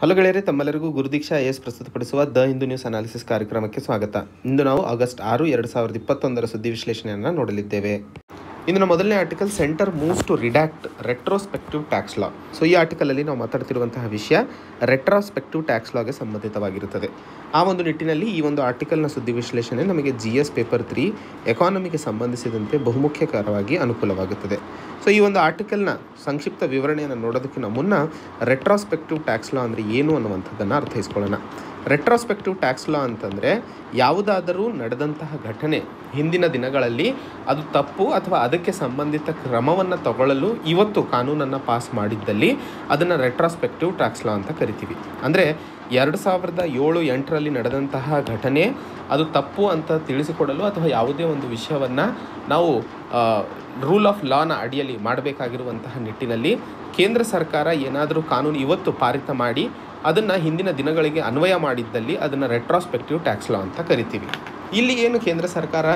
Hello ಗೆಳೆಯರೆ, ತಮ್ಮೆಲ್ಲರಿಗೂ ಗುರುದೀಕ್ಷಾ S ಪ್ರಸ್ತುತಪಡಿಸುವ ದ ಹಿಂದೂ ನ್ಯೂಸ್ ಅನಾಲಿಸಿಸ್ ಕಾರ್ಯಕ್ರಮಕ್ಕೆ ಸ್ವಾಗತ. ಇಂದು ನಾವು ಆಗಸ್ಟ್ ಆರು, ಎರಡು ಸಾವಿರದ ಇಪ್ಪತ್ತೊಂದರ ಸುದ್ದಿ ವಿಶ್ಲೇಷಣೆಯನ್ನು ನೋಡಲಿದ್ದೇವೆ. ಇಂದಿನ ಮೊದಲನೇ article, centre moves to redact retrospective tax law. So ಈ ಆರ್ಟಿಕಲಲ್ಲಿ ನಾವು ಮಾತಾಡ್ತಿರುವಂತಹ ವಿಷಯ ರೆಟ್ರಾಸ್ಪೆಕ್ಟಿವ್ ಟ್ಯಾಕ್ಸ್ ಲಾಗೆ ಸಂಬಂಧಿತವಾಗಿರುತ್ತದೆ. ಆ ಒಂದು ನಿಟ್ಟಿನಲ್ಲಿ ಈ ಒಂದು ಆರ್ಟಿಕಲ್ನ ಸುದ್ದಿ ವಿಶ್ಲೇಷಣೆ ನಮಗೆ ಜಿ ಎಸ್ ಪೇಪರ್ ತ್ರೀ ಎಕಾನಮಿಗೆ ಸಂಬಂಧಿಸಿದಂತೆ ಬಹುಮುಖ್ಯಕರವಾಗಿ ಅನುಕೂಲವಾಗುತ್ತದೆ. ಸೊ, ಈ ಒಂದು ಆರ್ಟಿಕಲ್ನ ಸಂಕ್ಷಿಪ್ತ ವಿವರಣೆಯನ್ನು ನೋಡೋದಕ್ಕಿಂತ ಮುನ್ನ ರೆಟ್ರಾಸ್ಪೆಕ್ಟಿವ್ ಟ್ಯಾಕ್ಸ್ ಲಾ ಅಂದರೆ ಏನು ಅನ್ನುವಂಥದ್ದನ್ನು ಅರ್ಥೈಸ್ಕೊಳ್ಳೋಣ. ರೆಟ್ರಾಸ್ಪೆಕ್ಟಿವ್ ಟ್ಯಾಕ್ಸ್ ಲಾ ಅಂತಂದರೆ ಯಾವುದಾದರೂ ನಡೆದಂತಹ ಘಟನೆ ಹಿಂದಿನ ದಿನಗಳಲ್ಲಿ ಅದು ತಪ್ಪು ಅಥವಾ ಅದಕ್ಕೆ ಸಂಬಂಧಿತ ಕ್ರಮವನ್ನು ತಗೊಳ್ಳಲು ಇವತ್ತು ಕಾನೂನನ್ನು ಪಾಸ್ ಮಾಡಿದ್ದಲ್ಲಿ ಅದನ್ನು ರೆಟ್ರಾಸ್ಪೆಕ್ಟಿವ್ ಟ್ಯಾಕ್ಸ್ ಲಾ ಅಂತ ಕರಿತೀವಿ. ಅಂದರೆ ಎರಡು ಸಾವಿರದ ಏಳು ಎಂಟರಲ್ಲಿ ನಡೆದಂತಹ ಘಟನೆ, ಅದು ತಪ್ಪು ಅಂತ ತಿಳಿಸಿಕೊಡಲು ಅಥವಾ ಯಾವುದೇ ಒಂದು ವಿಷಯವನ್ನು ನಾವು ರೂಲ್ ಆಫ್ ಲಾನ ಅಡಿಯಲ್ಲಿ ಮಾಡಬೇಕಾಗಿರುವಂತಹ ನಿಟ್ಟಿನಲ್ಲಿ ಕೇಂದ್ರ ಸರ್ಕಾರ ಏನಾದರೂ ಕಾನೂನು ಇವತ್ತು ಪಾರಿತ ಮಾಡಿ, ಅದನ್ನು ಹಿಂದಿನ ದಿನಗಳಿಗೆ ಅನ್ವಯ ಮಾಡಿದ್ದಲ್ಲಿ ಅದನ್ನು ರೆಟ್ರಾಸ್ಪೆಕ್ಟಿವ್ ಟ್ಯಾಕ್ಸ್ ಲಾ ಅಂತ ಕರಿತೀವಿ. ಇಲ್ಲಿ ಏನು ಕೇಂದ್ರ ಸರ್ಕಾರ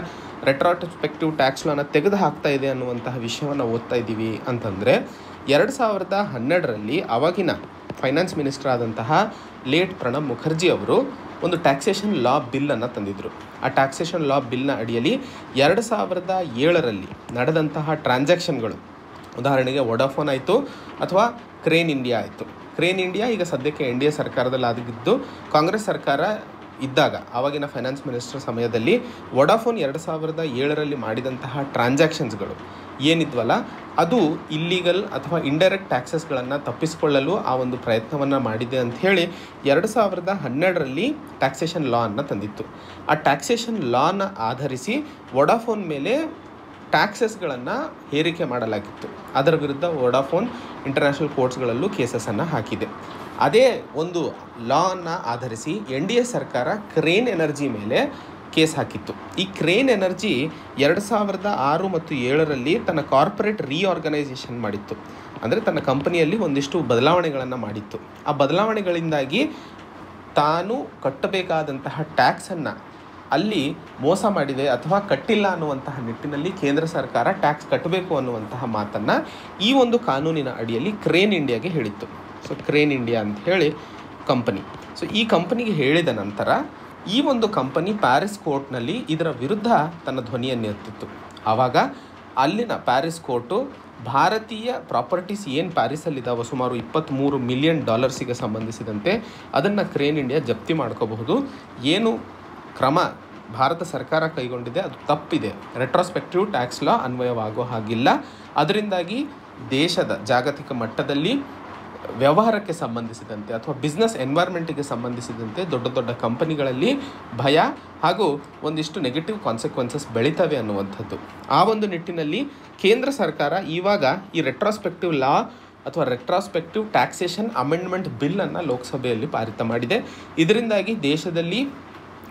ರೆಟ್ರಾಸ್ಪೆಕ್ಟಿವ್ ಟ್ಯಾಕ್ಸ್ ಲಾನ ತೆಗೆದು ಹಾಕ್ತಾ ಇದೆ ಅನ್ನುವಂತಹ ವಿಷಯವನ್ನು ಓದ್ತಾ ಇದ್ದೀವಿ ಅಂತಂದರೆ, ಎರಡು ಸಾವಿರದ ಹನ್ನೆರಡರಲ್ಲಿ ಅವಾಗಿನ ಫೈನಾನ್ಸ್ ಮಿನಿಸ್ಟರ್ ಆದಂತಹ ಲೇಟ್ ಪ್ರಣಬ್ ಮುಖರ್ಜಿ ಅವರು ಒಂದು ಟ್ಯಾಕ್ಸೇಷನ್ ಲಾ ಬಿಲ್ಲನ್ನು ತಂದಿದ್ದರು ಆ ಟ್ಯಾಕ್ಸೇಷನ್ ಲಾ ಬಿಲ್ನ ಅಡಿಯಲ್ಲಿ ಎರಡು ಸಾವಿರದ ಏಳರಲ್ಲಿ ನಡೆದಂತಹ ಟ್ರಾನ್ಸಾಕ್ಷನ್ಗಳು ಉದಾಹರಣೆಗೆ ವೊಡಾಫೋನ್ ಆಯಿತು ಅಥವಾ ಕ್ರೇನ್ ಇಂಡಿಯಾ ಆಯಿತು. ಕ್ರೇನ್ ಇಂಡಿಯಾ ಈಗ ಸದ್ಯಕ್ಕೆ ಎನ್ ಡಿ ಎ ಸರ್ಕಾರದಲ್ಲಿ ಆಗಿದ್ದು, ಕಾಂಗ್ರೆಸ್ ಸರ್ಕಾರ ಇದ್ದಾಗ, ಆವಾಗಿನ ಫೈನಾನ್ಸ್ ಮಿನಿಸ್ಟರ್ ಸಮಯದಲ್ಲಿ ವೊಡಾಫೋನ್ ಎರಡು ಸಾವಿರದ ಏಳರಲ್ಲಿ ಮಾಡಿದಂತಹ ಟ್ರಾನ್ಸಾಕ್ಷನ್ಸ್ಗಳು ಏನಿದ್ವಲ್ಲ, ಅದು ಇಲ್ಲಿಗಲ್ ಅಥವಾ ಇಂಡೈರೆಕ್ಟ್ ಟ್ಯಾಕ್ಸಸ್ಗಳನ್ನು ತಪ್ಪಿಸಿಕೊಳ್ಳಲು ಆ ಒಂದು ಪ್ರಯತ್ನವನ್ನು ಮಾಡಿದೆ ಅಂತ ಹೇಳಿ ಎರಡು ಸಾವಿರದ ಹನ್ನೆರಡರಲ್ಲಿ ಟ್ಯಾಕ್ಸೇಷನ್ ಲಾ ಅನ್ನು ತಂದಿತ್ತು. ಆ ಟ್ಯಾಕ್ಸೇಷನ್ ಲಾನ ಆಧರಿಸಿ ವೊಡಾಫೋನ್ ಮೇಲೆ ಟ್ಯಾಕ್ಸಸ್ಗಳನ್ನು ಹೇರಿಕೆ ಮಾಡಲಾಗಿತ್ತು. ಅದರ ವಿರುದ್ಧ ವೊಡಾಫೋನ್ ಇಂಟರ್ನ್ಯಾಷನಲ್ ಕೋರ್ಟ್ಸ್ಗಳಲ್ಲೂ ಕೇಸಸನ್ನು ಹಾಕಿದೆ. ಅದೇ ಒಂದು ಲಾನ ಆಧರಿಸಿ ಎನ್ ಡಿ ಎ ಸರ್ಕಾರ ಕ್ರೇನ್ ಎನರ್ಜಿ ಮೇಲೆ ಕೇಸ್ ಹಾಕಿತ್ತು. ಈ ಕ್ರೇನ್ ಎನರ್ಜಿ ಎರಡು ಸಾವಿರದ ಆರು ಮತ್ತು ಏಳರಲ್ಲಿ ತನ್ನ ಕಾರ್ಪೊರೇಟ್ ರೀಆರ್ಗನೈಸೇಷನ್ ಮಾಡಿತ್ತು. ಅಂದರೆ ತನ್ನ ಕಂಪನಿಯಲ್ಲಿ ಒಂದಿಷ್ಟು ಬದಲಾವಣೆಗಳನ್ನು ಮಾಡಿತ್ತು. ಆ ಬದಲಾವಣೆಗಳಿಂದಾಗಿ ತಾನು ಕಟ್ಟಬೇಕಾದಂತಹ ಟ್ಯಾಕ್ಸನ್ನು ಅಲ್ಲಿ ಮೋಸ ಮಾಡಿದೆ ಅಥವಾ ಕಟ್ಟಿಲ್ಲ ಅನ್ನುವಂತಹ ನಿಟ್ಟಿನಲ್ಲಿ ಕೇಂದ್ರ ಸರ್ಕಾರ ಟ್ಯಾಕ್ಸ್ ಕಟ್ಟಬೇಕು ಅನ್ನುವಂತಹ ಮಾತನ್ನು ಈ ಒಂದು ಕಾನೂನಿನ ಅಡಿಯಲ್ಲಿ ಕ್ರೇನ್ ಇಂಡಿಯಾಗೆ ಹೇಳಿತ್ತು. ಸೊ, ಕ್ರೇನ್ ಇಂಡಿಯಾ ಅಂತ ಹೇಳಿ ಕಂಪನಿ. ಸೊ, ಈ ಕಂಪನಿಗೆ ಹೇಳಿದ ನಂತರ ಈ ಒಂದು ಕಂಪನಿ ಪ್ಯಾರಿಸ್ ಕೋರ್ಟ್ನಲ್ಲಿ ಇದರ ವಿರುದ್ಧ ತನ್ನ ಧ್ವನಿಯನ್ನು ಎತ್ತಿತ್ತು. ಆವಾಗ ಅಲ್ಲಿನ ಪ್ಯಾರಿಸ್ ಕೋರ್ಟು ಭಾರತೀಯ ಪ್ರಾಪರ್ಟೀಸ್ ಏನು ಪ್ಯಾರಿಸಲ್ಲಿದ್ದಾವೆ, ಸುಮಾರು ಇಪ್ಪತ್ತ್ಮೂರು ಮಿಲಿಯನ್ ಡಾಲರ್ಸಿಗೆ ಸಂಬಂಧಿಸಿದಂತೆ ಅದನ್ನು ಕ್ರೇನ್ ಇಂಡಿಯಾ ಜಪ್ತಿ ಮಾಡ್ಕೋಬಹುದು. ಏನು ಕ್ರಮ ಭಾರತ ಸರ್ಕಾರ ಕೈಗೊಂಡಿದೆ, ಅದು ತಪ್ಪಿದೆ. ರೆಟ್ರಾಸ್ಪೆಕ್ಟಿವ್ ಟ್ಯಾಕ್ಸ್ ಲಾ ಅನ್ವಯವಾಗೋ ಹಾಗಿಲ್ಲ. ಅದರಿಂದಾಗಿ ದೇಶದ ಜಾಗತಿಕ ಮಟ್ಟದಲ್ಲಿ ವ್ಯವಹಾರಕ್ಕೆ ಸಂಬಂಧಿಸಿದಂತೆ ಅಥವಾ ಬಿಸ್ನೆಸ್ ಎನ್ವೈರ್ಮೆಂಟಿಗೆ ಸಂಬಂಧಿಸಿದಂತೆ ದೊಡ್ಡ ದೊಡ್ಡ ಕಂಪನಿಗಳಲ್ಲಿ ಭಯ ಹಾಗೂ ಒಂದಿಷ್ಟು ನೆಗೆಟಿವ್ ಕಾನ್ಸಿಕ್ವೆನ್ಸಸ್ ಬೆಳೀತವೆ ಅನ್ನುವಂಥದ್ದು. ಆ ಒಂದು ನಿಟ್ಟಿನಲ್ಲಿ ಕೇಂದ್ರ ಸರ್ಕಾರ ಇವಾಗ ಈ ರೆಟ್ರಾಸ್ಪೆಕ್ಟಿವ್ ಲಾ ಅಥವಾ ರೆಟ್ರಾಸ್ಪೆಕ್ಟಿವ್ ಟ್ಯಾಕ್ಸೇಷನ್ ಅಮೆಂಡ್ಮೆಂಟ್ ಬಿಲ್ಲನ್ನು ಲೋಕಸಭೆಯಲ್ಲಿ ಪಾರಿತ ಮಾಡಿದೆ. ಇದರಿಂದಾಗಿ ದೇಶದಲ್ಲಿ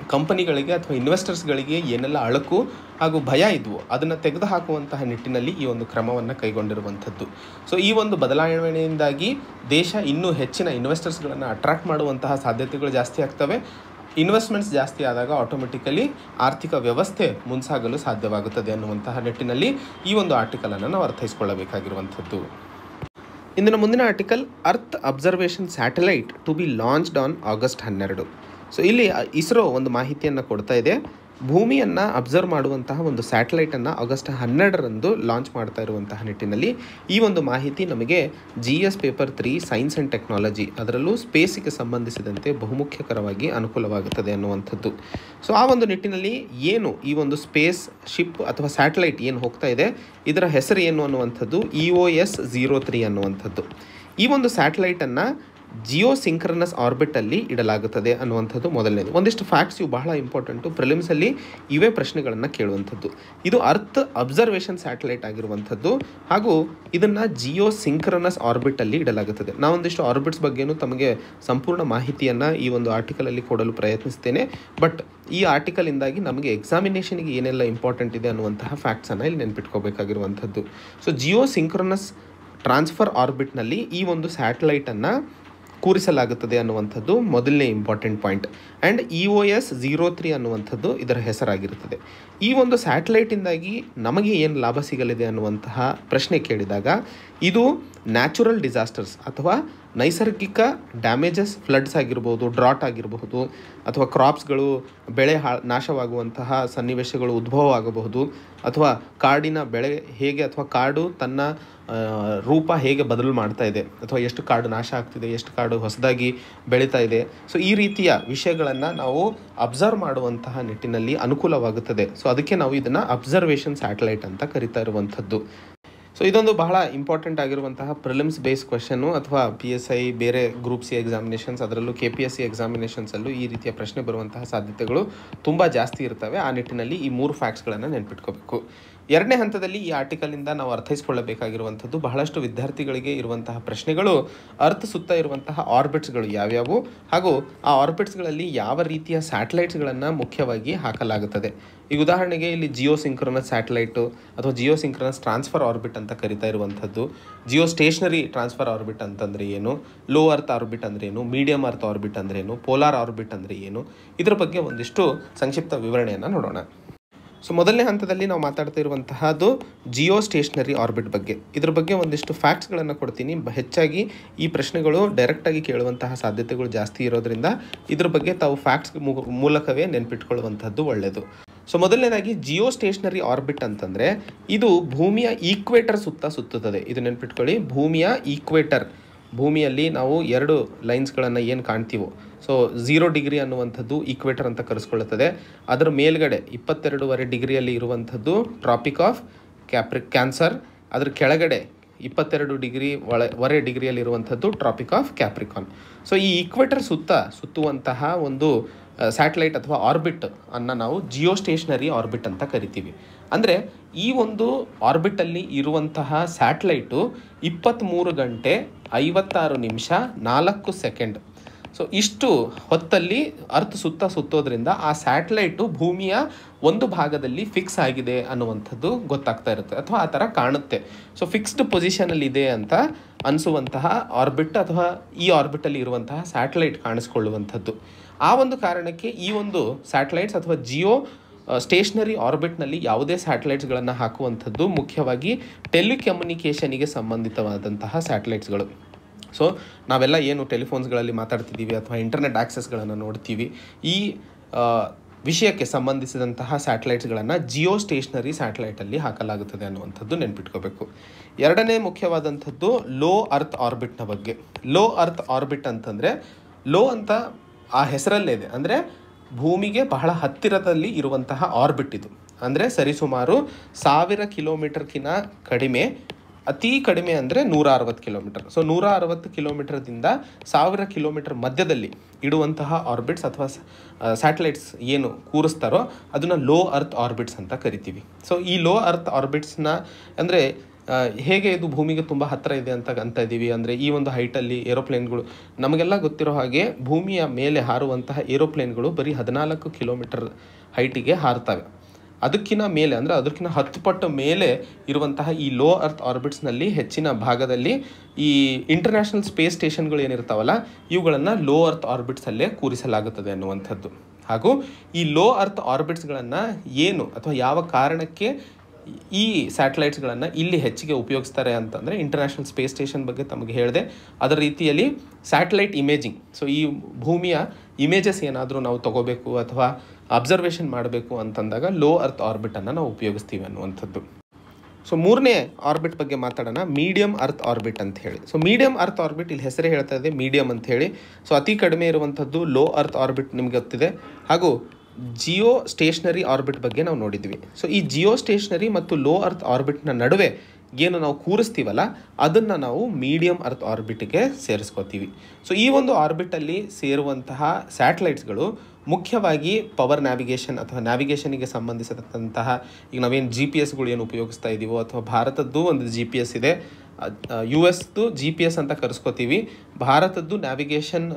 ಕಂಪನಿಗಳಿಗೆ ಅಥವಾ ಇನ್ವೆಸ್ಟರ್ಸ್ಗಳಿಗೆ ಏನೆಲ್ಲ ಅಳಕು ಹಾಗೂ ಭಯ ಇದ್ವು ಅದನ್ನು ತೆಗೆದುಹಾಕುವಂತಹ ನಿಟ್ಟಿನಲ್ಲಿ ಈ ಒಂದು ಕ್ರಮವನ್ನು ಕೈಗೊಂಡಿರುವಂಥದ್ದು. ಸೊ ಈ ಒಂದು ಬದಲಾವಣೆಯಿಂದಾಗಿ ದೇಶ ಇನ್ನೂ ಹೆಚ್ಚಿನ ಇನ್ವೆಸ್ಟರ್ಸ್ಗಳನ್ನು ಅಟ್ರಾಕ್ಟ್ ಮಾಡುವಂತಹ ಸಾಧ್ಯತೆಗಳು ಜಾಸ್ತಿ ಆಗ್ತವೆ. ಇನ್ವೆಸ್ಟ್ಮೆಂಟ್ಸ್ ಜಾಸ್ತಿ ಆದಾಗ ಆಟೋಮೆಟಿಕಲಿ ಆರ್ಥಿಕ ವ್ಯವಸ್ಥೆ ಮುನ್ಸಾಗಲು ಸಾಧ್ಯವಾಗುತ್ತದೆ ಅನ್ನುವಂತಹ ನಿಟ್ಟಿನಲ್ಲಿ ಈ ಒಂದು ಆರ್ಟಿಕಲನ್ನು ನಾವು ಅರ್ಥೈಸ್ಕೊಳ್ಳಬೇಕಾಗಿರುವಂಥದ್ದು. ಇಂದಿನ ಮುಂದಿನ article earth observation satellite to be launched on August ಹನ್ನೆರಡು. ಸೊ ಇಲ್ಲಿ ಇಸ್ರೋ ಒಂದು ಮಾಹಿತಿಯನ್ನು ಕೊಡ್ತಾ ಇದೆ. ಭೂಮಿಯನ್ನು ಅಬ್ಸರ್ವ್ ಮಾಡುವಂತಹ ಒಂದು ಸ್ಯಾಟಲೈಟನ್ನು ಆಗಸ್ಟ್ ಹನ್ನೆರಡರಂದು ಲಾಂಚ್ ಮಾಡ್ತಾ ಇರುವಂತಹ ನಿಟ್ಟಿನಲ್ಲಿ ಈ ಒಂದು ಮಾಹಿತಿ ನಮಗೆ G S paper three science and technology ಅದರಲ್ಲೂ ಸ್ಪೇಸಿಗೆ ಸಂಬಂಧಿಸಿದಂತೆ ಬಹುಮುಖ್ಯಕರವಾಗಿ ಅನುಕೂಲವಾಗುತ್ತದೆ ಅನ್ನುವಂಥದ್ದು. ಸೊ ಆ ಒಂದು ನಿಟ್ಟಿನಲ್ಲಿ ಏನು ಈ ಒಂದು ಸ್ಪೇಸ್ ಶಿಪ್ ಅಥವಾ ಸ್ಯಾಟಲೈಟ್ ಏನು ಹೋಗ್ತಾ ಇದೆ, ಇದರ ಹೆಸರು ಏನು ಅನ್ನುವಂಥದ್ದು E O S zero three ಅನ್ನುವಂಥದ್ದು. ಈ ಒಂದು ಸ್ಯಾಟಲೈಟನ್ನು ಜಿಯೋ ಸಿಂಕ್ರನಸ್ ಆರ್ಬಿಟಲ್ಲಿ ಇಡಲಾಗುತ್ತದೆ ಅನ್ನುವಂಥದ್ದು ಮೊದಲನೇದು. ಒಂದಿಷ್ಟು ಫ್ಯಾಕ್ಟ್ಸ್ ಇವು ಬಹಳ ಇಂಪಾರ್ಟೆಂಟು ಪ್ರಿಲಿಮ್ಸಲ್ಲಿ ಇವೇ ಪ್ರಶ್ನೆಗಳನ್ನು ಕೇಳುವಂಥದ್ದು. ಇದು ಅರ್ತ್ ಅಬ್ಸರ್ವೇಷನ್ ಸ್ಯಾಟಲೈಟ್ ಆಗಿರುವಂಥದ್ದು. ಹಾಗೂ ಇದನ್ನು ಜಿಯೋ ಸಿಂಕ್ರನಸ್ ಆರ್ಬಿಟಲ್ಲಿ ಇಡಲಾಗುತ್ತದೆ. ನಾವೊಂದಿಷ್ಟು ಆರ್ಬಿಟ್ಸ್ ಬಗ್ಗೆನೂ ತಮಗೆ ಸಂಪೂರ್ಣ ಮಾಹಿತಿಯನ್ನು ಈ ಒಂದು ಆರ್ಟಿಕಲಲ್ಲಿ ಕೊಡಲು ಪ್ರಯತ್ನಿಸ್ತೇನೆ. ಬಟ್ ಈ ಆರ್ಟಿಕಲಿಂದಾಗಿ ನಮಗೆ ಎಕ್ಸಾಮಿನೇಷನ್ಗೆ ಏನೆಲ್ಲ ಇಂಪಾರ್ಟೆಂಟ್ ಇದೆ ಅನ್ನುವಂತಹ ಫ್ಯಾಕ್ಟ್ಸನ್ನು ಇಲ್ಲಿ ನೆನ್ಪಿಟ್ಕೋಬೇಕಾಗಿರುವಂಥದ್ದು. ಸೊ ಜಿಯೋ ಸಿಂಕ್ರನಸ್ ಟ್ರಾನ್ಸ್ಫರ್ ಆರ್ಬಿಟ್ನಲ್ಲಿ ಈ ಒಂದು ಸ್ಯಾಟಲೈಟನ್ನು ಕೂರಿಸಲಾಗುತ್ತದೆ ಅನ್ನುವಂಥದ್ದು ಮೊದಲನೇ important point and E O S zero three ಅನ್ನುವಂಥದ್ದು ಇದರ ಹೆಸರಾಗಿರುತ್ತದೆ. ಈ ಒಂದು ಸ್ಯಾಟಲೈಟಿಂದಾಗಿ ನಮಗೆ ಏನು ಲಾಭ ಸಿಗಲಿದೆ ಅನ್ನುವಂತಹ ಪ್ರಶ್ನೆ ಕೇಳಿದಾಗ, ಇದು ನ್ಯಾಚುರಲ್ ಡಿಸಾಸ್ಟರ್ಸ್ ಅಥವಾ ನೈಸರ್ಗಿಕ ಡ್ಯಾಮೇಜಸ್, ಫ್ಲಡ್ಸ್ ಆಗಿರ್ಬೋದು, ಡ್ರಾಟ್ ಆಗಿರಬಹುದು ಅಥವಾ ಕ್ರಾಪ್ಸ್ಗಳು ಬೆಳೆ ಹಾ, ನಾಶವಾಗುವಂತಹ ಸನ್ನಿವೇಶಗಳು ಉದ್ಭವ ಆಗಬಹುದು ಅಥವಾ ಕಾಡಿನ ಬೆಳೆ ಹೇಗೆ ಅಥವಾ ಕಾಡು ತನ್ನ ರೂಪ ಹೇಗೆ ಬದಲು ಮಾಡ್ತಾ ಇದೆ ಅಥವಾ ಎಷ್ಟು ಕಾಡು ನಾಶ ಆಗ್ತಿದೆ, ಎಷ್ಟು ಕಾಡು ಹೊಸದಾಗಿ ಬೆಳೀತಾ ಇದೆ. ಸೊ ಈ ರೀತಿಯ ವಿಷಯಗಳನ್ನು ನಾವು ಅಬ್ಸರ್ವ್ ಮಾಡುವಂತಹ ನಿಟ್ಟಿನಲ್ಲಿ ಅನುಕೂಲವಾಗುತ್ತದೆ. ಸೊ ಅದಕ್ಕೆ ನಾವು ಇದನ್ನು ಅಬ್ಸರ್ವೇಷನ್ ಸ್ಯಾಟಲೈಟ್ ಅಂತ ಕರಿತಾ ಇರುವಂಥದ್ದು. ಸೊ ಇದೊಂದು ಬಹಳ ಇಂಪಾರ್ಟೆಂಟ್ ಆಗಿರುವಂತಹ ಪ್ರಿಲಿಮ್ಸ್ ಬೇಸ್ ಕ್ವೆಶನ್ನು ಅಥವಾ ಪಿ ಎಸ್ ಐ ಬೇರೆ ಗ್ರೂಪ್ ಸಿ ಎಕ್ಸಾಮಿನೇಷನ್ಸ್ ಅದರಲ್ಲೂ ಕೆ ಪಿ ಎಸ್ ಸಿ ಎಕ್ಸಾಮಿನೇಷನ್ಸಲ್ಲೂ ಈ ರೀತಿಯ ಪ್ರಶ್ನೆ ಬರುವಂತಹ ಸಾಧ್ಯತೆಗಳು ತುಂಬ ಜಾಸ್ತಿ ಇರ್ತವೆ. ಆ ನಿಟ್ಟಿನಲ್ಲಿ ಈ ಮೂರು ಫ್ಯಾಕ್ಟ್ಸ್ಗಳನ್ನು ನೆನ್ಪಿಟ್ಕೋಬೇಕು. ಎರಡನೇ ಹಂತದಲ್ಲಿ ಈ ಆರ್ಟಿಕಲಿಂದ ನಾವು ಅರ್ಥೈಸ್ಕೊಳ್ಳಬೇಕಾಗಿರುವಂಥದ್ದು ಬಹಳಷ್ಟು ವಿದ್ಯಾರ್ಥಿಗಳಿಗೆ ಇರುವಂತಹ ಪ್ರಶ್ನೆಗಳು, ಅರ್ಥ ಸುತ್ತ ಇರುವಂತಹ ಆರ್ಬಿಟ್ಸ್ಗಳು ಯಾವ್ಯಾವು ಹಾಗೂ ಆ ಆರ್ಬಿಟ್ಸ್ಗಳಲ್ಲಿ ಯಾವ ರೀತಿಯ ಸ್ಯಾಟಲೈಟ್ಸ್ಗಳನ್ನು ಮುಖ್ಯವಾಗಿ ಹಾಕಲಾಗುತ್ತದೆ. ಈಗ ಉದಾಹರಣೆಗೆ ಇಲ್ಲಿ ಜಿಯೋ ಸಿಂಕ್ರನಸ್ ಸ್ಯಾಟಲೈಟು ಅಥವಾ ಜಿಯೋ ಸಿಂಕ್ರನಸ್ ಟ್ರಾನ್ಸ್ಫರ್ ಆರ್ಬಿಟ್ ಅಂತ ಕರಿತಾ ಇರುವಂಥದ್ದು. ಜಿಯೋ ಸ್ಟೇಷನರಿ ಟ್ರಾನ್ಸ್ಫರ್ ಆರ್ಬಿಟ್ ಅಂತಂದರೆ ಏನು? ಲೋ ಅರ್ತ್ ಆರ್ಬಿಟ್ ಅಂದರೆ ಏನು? ಮೀಡಿಯಂ ಅರ್ತ್ ಆರ್ಬಿಟ್ ಅಂದರೆ ಏನು? ಪೋಲಾರ್ ಆರ್ಬಿಟ್ ಅಂದರೆ ಏನು? ಇದರ ಬಗ್ಗೆ ಒಂದಿಷ್ಟು ಸಂಕ್ಷಿಪ್ತ ವಿವರಣೆಯನ್ನು ನೋಡೋಣ. ಸೊ ಮೊದಲನೇ ಹಂತದಲ್ಲಿ ನಾವು ಮಾತಾಡ್ತಾ ಇರುವಂತಹದ್ದು ಜಿಯೋ ಸ್ಟೇಷನರಿ ಆರ್ಬಿಟ್ ಬಗ್ಗೆ. ಇದ್ರ ಬಗ್ಗೆ ಒಂದಿಷ್ಟು ಫ್ಯಾಕ್ಟ್ಸ್ಗಳನ್ನು ಕೊಡ್ತೀನಿ. ಹೆಚ್ಚಾಗಿ ಈ ಪ್ರಶ್ನೆಗಳು ಡೈರೆಕ್ಟಾಗಿ ಕೇಳುವಂತಹ ಸಾಧ್ಯತೆಗಳು ಜಾಸ್ತಿ ಇರೋದ್ರಿಂದ ಇದ್ರ ಬಗ್ಗೆ ತಾವು ಫ್ಯಾಕ್ಟ್ಸ್ ಮೂಲಕವೇ ನೆನ್ಪಿಟ್ಕೊಳ್ಳುವಂಥದ್ದು ಒಳ್ಳೆಯದು ಸೊ ಮೊದಲನೇದಾಗಿ ಜಿಯೋ ಸ್ಟೇಷನರಿ ಆರ್ಬಿಟ್ ಅಂತಂದರೆ ಇದು ಭೂಮಿಯ ಈಕ್ವೇಟರ್ ಸುತ್ತ ಸುತ್ತುತ್ತದೆ. ಇದು ನೆನ್ಪಿಟ್ಕೊಳ್ಳಿ. ಭೂಮಿಯ ಈಕ್ವೇಟರ್ ಭೂಮಿಯಲ್ಲಿ ನಾವು ಎರಡು ಲೈನ್ಸ್ಗಳನ್ನು ಏನು ಕಾಣ್ತೀವೋ, ಸೊ ಝೀರೋ ಡಿಗ್ರಿ ಅನ್ನುವಂಥದ್ದು ಈಕ್ವೇಟರ್ ಅಂತ ಕರೆಸ್ಕೊಳ್ಳುತ್ತದೆ. ಅದರ ಮೇಲ್ಗಡೆ ಇಪ್ಪತ್ತೆರಡೂವರೆ ಡಿಗ್ರಿಯಲ್ಲಿ ಇರುವಂಥದ್ದು ಟ್ರಾಪಿಕ್ ಆಫ್ ಕ್ಯಾಪ್ರಿಕ್ ಕ್ಯಾನ್ಸರ್. ಅದರ ಕೆಳಗಡೆ ಇಪ್ಪತ್ತೆರಡು ಡಿಗ್ರಿ ಒಳ, ವರೆ ಡಿಗ್ರಿಯಲ್ಲಿ ಇರುವಂಥದ್ದು ಟ್ರಾಪಿಕ್ ಆಫ್ ಕ್ಯಾಪ್ರಿಕಾನ್. ಸೊ ಈ ಈಕ್ವೇಟರ್ ಸುತ್ತ ಸುತ್ತುವಂತಹ ಒಂದು ಸ್ಯಾಟಲೈಟ್ ಅಥವಾ ಆರ್ಬಿಟ್ ಅನ್ನು ನಾವು ಜಿಯೋ ಸ್ಟೇಷನರಿ ಆರ್ಬಿಟ್ ಅಂತ ಕರಿತೀವಿ. ಅಂದರೆ ಈ ಒಂದು ಆರ್ಬಿಟಲ್ಲಿ ಇರುವಂತಹ ಸ್ಯಾಟಲೈಟು ಇಪ್ಪತ್ತ್ಮೂರು ಗಂಟೆ ಐವತ್ತಾರು ನಿಮಿಷ ನಾಲ್ಕು ಸೆಕೆಂಡ್. ಸೊ ಇಷ್ಟು ಹೊತ್ತಲ್ಲಿ ಅರ್ಥ ಸುತ್ತ ಸುತ್ತೋದ್ರಿಂದ ಆ ಸ್ಯಾಟಲೈಟು ಭೂಮಿಯ ಒಂದು ಭಾಗದಲ್ಲಿ ಫಿಕ್ಸ್ ಆಗಿದೆ ಅನ್ನುವಂಥದ್ದು ಗೊತ್ತಾಗ್ತಾ ಇರುತ್ತೆ ಅಥವಾ ಆ ಥರ ಕಾಣುತ್ತೆ. ಸೊ ಫಿಕ್ಸ್ಡ್ ಪೊಸಿಷನಲ್ಲಿ ಇದೆ ಅಂತ ಅನಿಸುವಂತಹ ಆರ್ಬಿಟ್ ಅಥವಾ ಈ ಆರ್ಬಿಟಲ್ಲಿ ಇರುವಂತಹ ಸ್ಯಾಟಲೈಟ್ ಕಾಣಿಸ್ಕೊಳ್ಳುವಂಥದ್ದು. ಆ ಒಂದು ಕಾರಣಕ್ಕೆ ಈ ಒಂದು ಸ್ಯಾಟಲೈಟ್ಸ್ ಅಥವಾ ಜಿಯೋ ಸ್ಟೇಷನರಿ ಆರ್ಬಿಟ್ನಲ್ಲಿ ಯಾವುದೇ ಸ್ಯಾಟಲೈಟ್ಸ್ಗಳನ್ನು ಹಾಕುವಂಥದ್ದು ಮುಖ್ಯವಾಗಿ ಟೆಲಿಕಮ್ಯುನಿಕೇಷನಿಗೆ ಸಂಬಂಧಿತವಾದಂತಹ ಸ್ಯಾಟಲೈಟ್ಸ್ಗಳು ಸೊ ನಾವೆಲ್ಲ ಏನು ಟೆಲಿಫೋನ್ಸ್ಗಳಲ್ಲಿ ಮಾತಾಡ್ತಿದ್ದೀವಿ ಅಥವಾ ಇಂಟರ್ನೆಟ್ ಆ್ಯಕ್ಸೆಸ್ಗಳನ್ನು ನೋಡ್ತೀವಿ, ಈ ವಿಷಯಕ್ಕೆ ಸಂಬಂಧಿಸಿದಂತಹ ಸ್ಯಾಟಲೈಟ್ಸ್ಗಳನ್ನು ಜಿಯೋ ಸ್ಟೇಷನರಿ ಸ್ಯಾಟಲೈಟಲ್ಲಿ ಹಾಕಲಾಗುತ್ತದೆ ಅನ್ನುವಂಥದ್ದು ನೆನ್ಪಿಟ್ಕೋಬೇಕು. ಎರಡನೇ ಮುಖ್ಯವಾದಂಥದ್ದು ಲೋ ಅರ್ತ್ ಆರ್ಬಿಟ್ನ ಬಗ್ಗೆ. ಲೋ ಅರ್ತ್ ಆರ್ಬಿಟ್ ಅಂತಂದರೆ ಲೋ ಅಂತ ಆ ಹೆಸರಲ್ಲೇ ಇದೆ. ಅಂದರೆ ಭೂಮಿಗೆ ಬಹಳ ಹತ್ತಿರದಲ್ಲಿ ಇರುವಂತಹ ಆರ್ಬಿಟ್ ಇದು. ಅಂದರೆ ಸರಿಸುಮಾರು ಸಾವಿರ ಕಿಲೋಮೀಟರ್ಕಿನ ಕಡಿಮೆ, ಅತಿ ಕಡಿಮೆ ಅಂದರೆ ನೂರ ಅರವತ್ತು ಕಿಲೋಮೀಟರ್. ಸೊ ನೂರ ಅರವತ್ತು ಕಿಲೋಮೀಟರ್ದಿಂದ ಸಾವಿರ ಕಿಲೋಮೀಟರ್ ಮಧ್ಯದಲ್ಲಿ ಇಡುವಂತಹ ಆರ್ಬಿಟ್ಸ್ ಅಥವಾ ಸ್ಯಾಟಲೈಟ್ಸ್ ಏನು ಕೂರಿಸ್ತಾರೋ, ಅದನ್ನು ಲೋ ಅರ್ತ್ ಆರ್ಬಿಟ್ಸ್ ಅಂತ ಕರಿತೀವಿ. ಸೊ ಈ ಲೋ ಅರ್ತ್ ಆರ್ಬಿಟ್ಸ್ನ ಅಂದರೆ ಹೇಗೆ ಇದು ಭೂಮಿಗೆ ತುಂಬ ಹತ್ತಿರ ಇದೆ ಅಂತ ಅಂತ ಇದ್ದೀವಿ. ಅಂದರೆ ಈ ಒಂದು ಹೈಟಲ್ಲಿ ಏರೋಪ್ಲೇನ್ಗಳು ನಮಗೆಲ್ಲ ಗೊತ್ತಿರೋ ಹಾಗೆ ಭೂಮಿಯ ಮೇಲೆ ಹಾರುವಂತಹ ಏರೋಪ್ಲೇನ್ಗಳು ಬರೀ ಹದಿನಾಲ್ಕು ಕಿಲೋಮೀಟರ್ ಹೈಟಿಗೆ ಹಾರ್ತವೆ ಅದಕ್ಕಿಂತ ಮೇಲೆ, ಅಂದರೆ ಅದಕ್ಕಿಂತ ಹತ್ತು ಪಟ್ಟು ಮೇಲೆ ಇರುವಂತಹ ಈ ಲೋ ಅರ್ತ್ ಆರ್ಬಿಟ್ಸ್ನಲ್ಲಿ ಹೆಚ್ಚಿನ ಭಾಗದಲ್ಲಿ ಈ ಇಂಟರ್ನ್ಯಾಷನಲ್ ಸ್ಪೇಸ್ ಸ್ಟೇಷನ್ಗಳು ಏನಿರ್ತಾವಲ್ಲ, ಇವುಗಳನ್ನು ಲೋ ಅರ್ತ್ ಆರ್ಬಿಟ್ಸಲ್ಲೇ ಕೂರಿಸಲಾಗುತ್ತದೆ ಅನ್ನುವಂಥದ್ದು. ಹಾಗೂ ಈ ಲೋ ಅರ್ತ್ ಆರ್ಬಿಟ್ಸ್ಗಳನ್ನು ಏನು ಅಥವಾ ಯಾವ ಕಾರಣಕ್ಕೆ ಈ ಸ್ಯಾಟಲೈಟ್ಸ್ಗಳನ್ನು ಇಲ್ಲಿ ಹೆಚ್ಚಿಗೆ ಉಪಯೋಗಿಸ್ತಾರೆ ಅಂತಂದರೆ ಇಂಟರ್ನ್ಯಾಷನಲ್ ಸ್ಪೇಸ್ ಸ್ಟೇಷನ್ ಬಗ್ಗೆ ತಮಗೆ ಹೇಳಿದೆ. ಅದರ ರೀತಿಯಲ್ಲಿ ಸ್ಯಾಟಲೈಟ್ ಇಮೇಜಿಂಗ್. ಸೊ ಈ ಭೂಮಿಯ ಇಮೇಜಸ್ ಏನಾದರೂ ನಾವು ತಗೋಬೇಕು ಅಥವಾ ಅಬ್ಸರ್ವೇಷನ್ ಮಾಡಬೇಕು ಅಂತಂದಾಗ ಲೋ ಅರ್ತ್ ಆರ್ಬಿಟನ್ನು ನಾವು ಉಪಯೋಗಿಸ್ತೀವಿ ಅನ್ನುವಂಥದ್ದು. ಸೊ ಮೂರನೇ ಆರ್ಬಿಟ್ ಬಗ್ಗೆ ಮಾತಾಡೋಣ. ಮೀಡಿಯಂ ಅರ್ತ್ ಆರ್ಬಿಟ್ ಅಂತ ಹೇಳಿ. ಸೊ ಮೀಡಿಯಂ ಅರ್ತ್ ಆರ್ಬಿಟ್ ಇಲ್ಲಿ ಹೆಸರೇ ಹೇಳ್ತಾ ಇದೆ ಮೀಡಿಯಂ ಅಂತ ಹೇಳಿ. ಸೊ ಅತಿ ಕಡಿಮೆ ಇರುವಂಥದ್ದು ಲೋ ಅರ್ತ್ ಆರ್ಬಿಟ್ ನಿಮ್ಗೆ ಗೊತ್ತಿದೆ. ಹಾಗೂ ಜಿಯೋ ಸ್ಟೇಷನರಿ ಆರ್ಬಿಟ್ ಬಗ್ಗೆ ನಾವು ನೋಡಿದ್ವಿ. ಸೊ ಈ ಜಿಯೋ ಸ್ಟೇಷನರಿ ಮತ್ತು ಲೋ ಅರ್ತ್ ಆರ್ಬಿಟ್ನ ನಡುವೆ ಏನು ನಾವು ಕೂರಿಸ್ತೀವಲ್ಲ, ಅದನ್ನು ನಾವು ಮೀಡಿಯಂ ಅರ್ತ್ ಆರ್ಬಿಟ್ಗೆ ಸೇರಿಸ್ಕೋತೀವಿ. ಸೊ ಈ ಒಂದು ಆರ್ಬಿಟಲ್ಲಿ ಸೇರುವಂತಹ ಸ್ಯಾಟಲೈಟ್ಸ್ಗಳು ಮುಖ್ಯವಾಗಿ ಪವರ್ ನ್ಯಾವಿಗೇಷನ್ ಅಥವಾ ನ್ಯಾವಿಗೇಷನಿಗೆ ಸಂಬಂಧಿಸಿದಂತಹ ಈಗ ನಾವೇನು ಜಿ ಪಿ ಎಸ್ಗಳು ಏನು ಉಪಯೋಗಿಸ್ತಾ ಇದ್ದೀವೋ ಅಥವಾ ಭಾರತದ್ದು ಒಂದು ಜಿ ಪಿ ಎಸ್ ಇದೆ ಯು ಎಸ್ದು ಜಿ ಪಿ ಎಸ್ ಅಂತ ಕರೆಸ್ಕೋತೀವಿ. ಭಾರತದ್ದು ನ್ಯಾವಿಗೇಷನ್